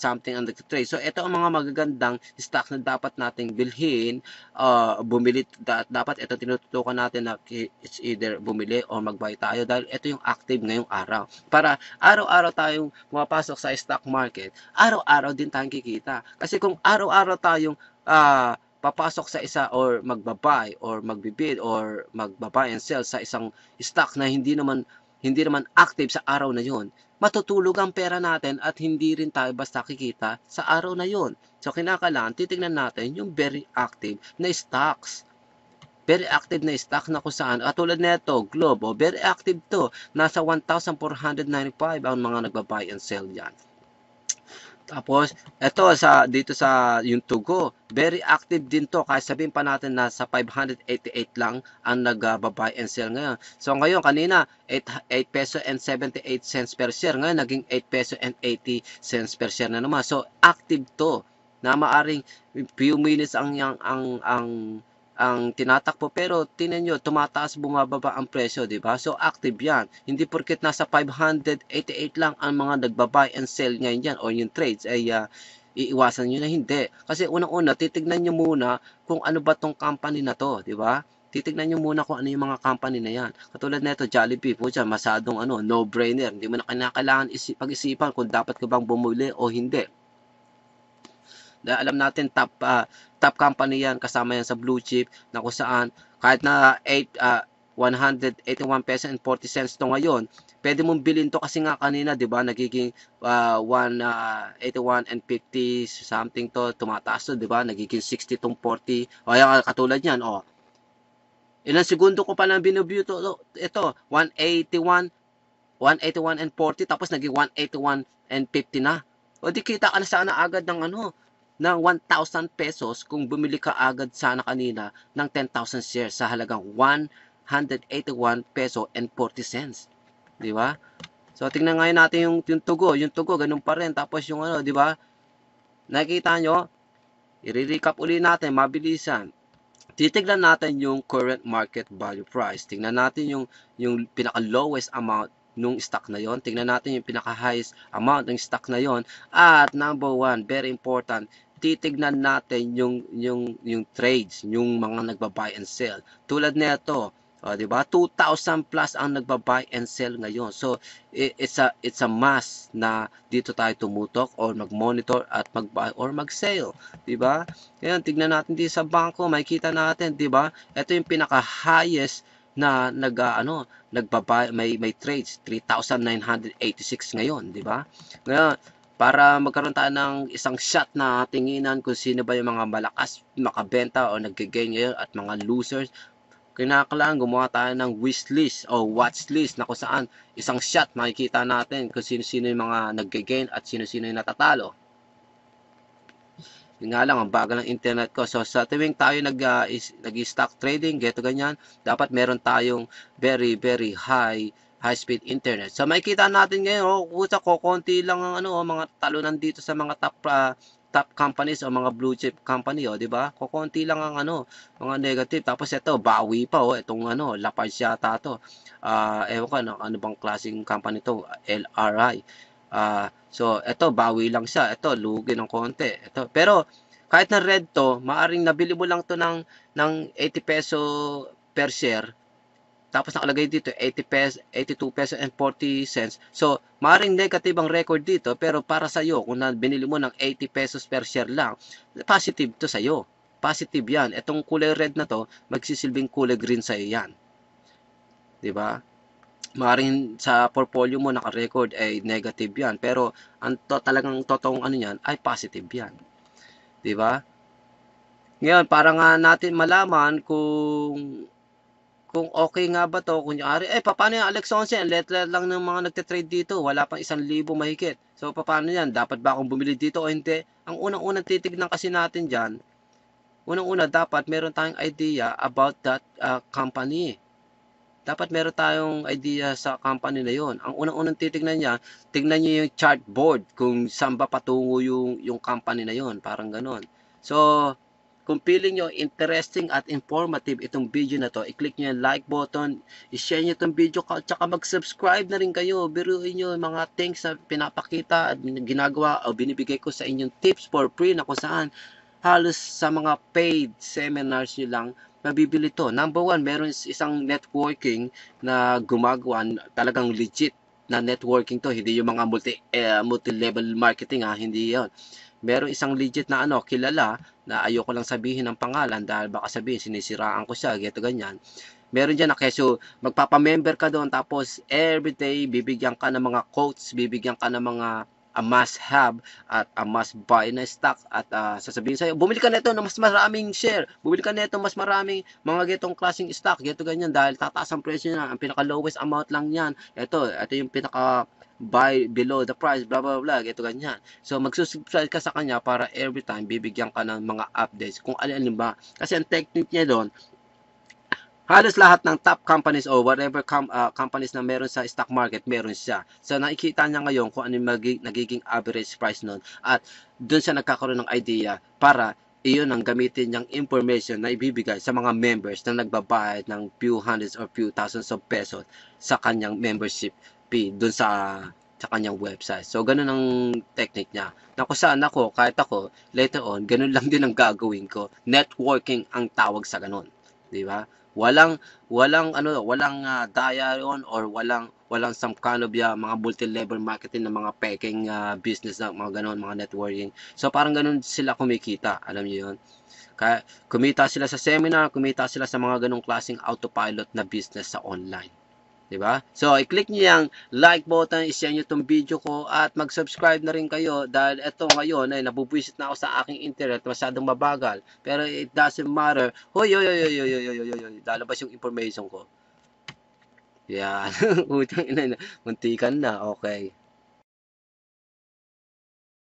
something ang nagte-trade. So, ito ang mga magagandang stocks na dapat nating bilhin, uh, bumili, da, dapat ito tinututukan natin na it's either bumili or mag-buy tayo dahil ito yung active ngayong araw. Para araw-araw tayong pumapasok sa stock market, araw-araw din tayong kikita. Kasi kung araw-araw tayong uh, papasok sa isa or magbabay or magbibid or magbabay and sell sa isang stock na hindi naman hindi naman active sa araw na yon, matutulog ang pera natin at hindi rin tayo basta kikita sa araw na yon. So kinakailangan titingnan natin yung very active na stocks. Very active na stock na kung saan, katulad nito, Globo, very active to. Nasa 1,495 ang mga nagbabuy and sell yan. Tapos, ito sa dito sa yung Tugo, very active din to. Kahit sabihin pa natin na sa 588 lang ang nag-buy and sell ngayon. So ngayon, kanina, 8, 8 peso and 78 cents per share. Ngayon, naging 8 peso and 80 cents per share na naman. So, active to na maaring few minutes ang ang ang, ang ang tinatakbo pero tinan nyo tumataas bumababa ang presyo di ba so active yan hindi porket nasa 588 lang ang mga nagba-buy and sell ngayon yan o yung trades ay uh, iiwasan nyo na hindi kasi unang-una titignan nyo muna kung ano ba tong company na to di ba titignan nyo muna kung ano yung mga company na yan. Katulad nito Jollibee po dyan, masadong ano, no-brainer. Hindi mo na kinakailangan isip, pag-isipan kung dapat ka bang bumuli o hindi. Alam natin top uh, top company yan kasama yan sa blue chip na kung saan kahit na 8 uh, 181 pesos and 40 cents to ngayon pwede mong bilhin to kasi nga kanina 'di ba nagiging uh, 181 uh, and 50 something to tumataas to 'di ba nagiging 60 tong 40 o ayan katulad niyan oh ilang segundo ko pa lang binubview to ito 181 181 and 40 tapos naging 181 and 50 na. O di kita ka na sana agad ng ano, ng 1,000 pesos kung bumili ka agad sana kanina ng 10,000 shares sa halagang 181 peso and 40 cents. Di ba? So, tingnan ngayon natin yung, yung tugo. Yung tugo, ganun pa rin. Tapos yung ano, di ba? Nakikita nyo? I-recap uli natin, mabilisan. Titignan natin yung current market value price. Tingnan natin yung, yung pinaka-lowest amount nung stock na yon. Tingnan natin yung pinaka-highest amount ng stock na yon. At number one, very important, titignan natin yung yung yung trades, yung mga nagba-buy and sell. Tulad nito, uh, 'di ba? 2,000 plus ang nagba-buy and sell ngayon. So it's a it's a must na dito tayo tumutok or mag-monitor at mag-buy or mag-sell, 'di ba? Ngayon tignan natin dito sa bangko, makikita natin, 'di ba? Ito yung pinaka-highest na nag uh, ano nagbaba may may trades 3,986 ngayon, di ba? Ngayon, para magkaroon tayo ng isang shot na tinginan kung sino ba yung mga malakas makabenta o nag-gain ngayon at mga losers, kinakailangan gumawa tayo ng wish list o watch list na kung saan isang shot makikita natin kung sino-sino yung mga nag-gain at sino-sino yung natatalo. Yun nga lang, ang bagal ng internet ko. So, sa tuwing tayo nag, uh, nag-stock trading, geto ganyan, dapat meron tayong very, very high high-speed internet. So, makikita natin ngayon, oh, kusa ko, konti lang ang ano, oh, mga talunan dito sa mga top uh, top companies o mga blue chip company, oh, 'di ba? Kokonti lang ang ano, mga negative. Tapos ito, bawi pa oh, itong ano, Lafarge yata to. Ah, uh, ewan ko ano, ano bang klaseng company to, LRI. Uh, so, ito, bawi lang siya. Ito, lugi ng konti. Ito, pero, kahit na red to, maaring nabili mo lang to ng, ng 80 peso per share. Tapos nakalagay dito 80 pesos, 82 pesos and 40 cents. So, maaring negative ang record dito, pero para sa iyo, kung binili mo ng 80 pesos per share lang, positive to sa iyo. Positive yan. Itong kulay red na to, magsisilbing kulay green sa iyo yan. 'Di ba? maaaring sa portfolio mo naka-record ay negative yan. Pero ang to, talagang totoong ano yan ay positive yan. 'Di ba? Ngayon, para nga natin malaman kung kung okay nga ba to, kunyari, eh, paano yung Alex 11? Ang let lang ng mga nagte-trade dito. Wala pang isang libo mahigit. So, paano yan? Dapat ba akong bumili dito o hindi? Ang unang-unang titignan kasi natin dyan, unang-una, dapat meron tayong idea about that uh, company dapat meron tayong idea sa company na yon. Ang unang-unang titignan niya, tignan niyo yung chart board kung saan ba patungo yung, yung company na yon. Parang ganon. So, kung feeling nyo interesting at informative itong video na to, i-click nyo yung like button, i-share nyo itong video, tsaka mag-subscribe na rin kayo. Biruin nyo yung mga things na pinapakita at ginagawa o binibigay ko sa inyong tips for free na kung saan halos sa mga paid seminars nyo lang mabibili to. Number one, meron isang networking na gumagawa, talagang legit na networking to. Hindi yung mga multi, eh, multi-level marketing ha, hindi yon Meron isang legit na ano, kilala na ayoko lang sabihin ng pangalan dahil baka sabihin sinisiraan ko siya, geto ganyan. Meron dyan na keso magpapamember ka doon tapos everyday bibigyan ka ng mga quotes, bibigyan ka ng mga a must have at a must buy na stock. At uh, sasabihin sa'yo, bumili ka nito na mas maraming share, bumili ka nito mas maraming mga getong klaseng stock, geto ganyan. Dahil tataas ang presyo niya, ang pinaka lowest amount lang yan. Ito, ito yung pinaka buy below the price, blah blah blah, geto ganyan. So magsusubscribe ka sa kanya para every time bibigyan ka ng mga updates. Kung alin-alin ba. Kasi ang technique niya doon, halos lahat ng top companies o whatever com, uh, companies na meron sa stock market, meron siya. So nakikita niya ngayon kung ano yung nagiging average price nun at doon siya nagkakaroon ng idea para iyon ang gamitin niyang information na ibibigay sa mga members na nagbabayad ng few hundreds or few thousands of pesos sa kanyang membership fee doon sa sa kanyang website. So, ganun ang technique niya. Na kung saan ako, kahit ako, later on, ganun lang din ang gagawin ko. Networking ang tawag sa ganun. Di ba? Walang walang ano, walang uh, daya on or walang walang some kind of uh, mga multi-level marketing ng mga peking uh, business na mga ganon, mga networking. So parang ganun sila kumikita, alam niyo 'yon. Kaya kumita sila sa seminar, kumita sila sa mga ganong klaseng autopilot na business sa online. 'di ba? So, i-click niyo yung like button, i-share niyo tong video ko at mag-subscribe na rin kayo dahil ito ngayon ay nabubwisit na ako sa aking internet, masyadong mabagal. Pero it doesn't matter. Hoy, hoy, hoy, hoy, hoy, hoy, hoy, lalabas yung information ko. Yan. [laughs] Utang ina na. Muntikan na. Okay.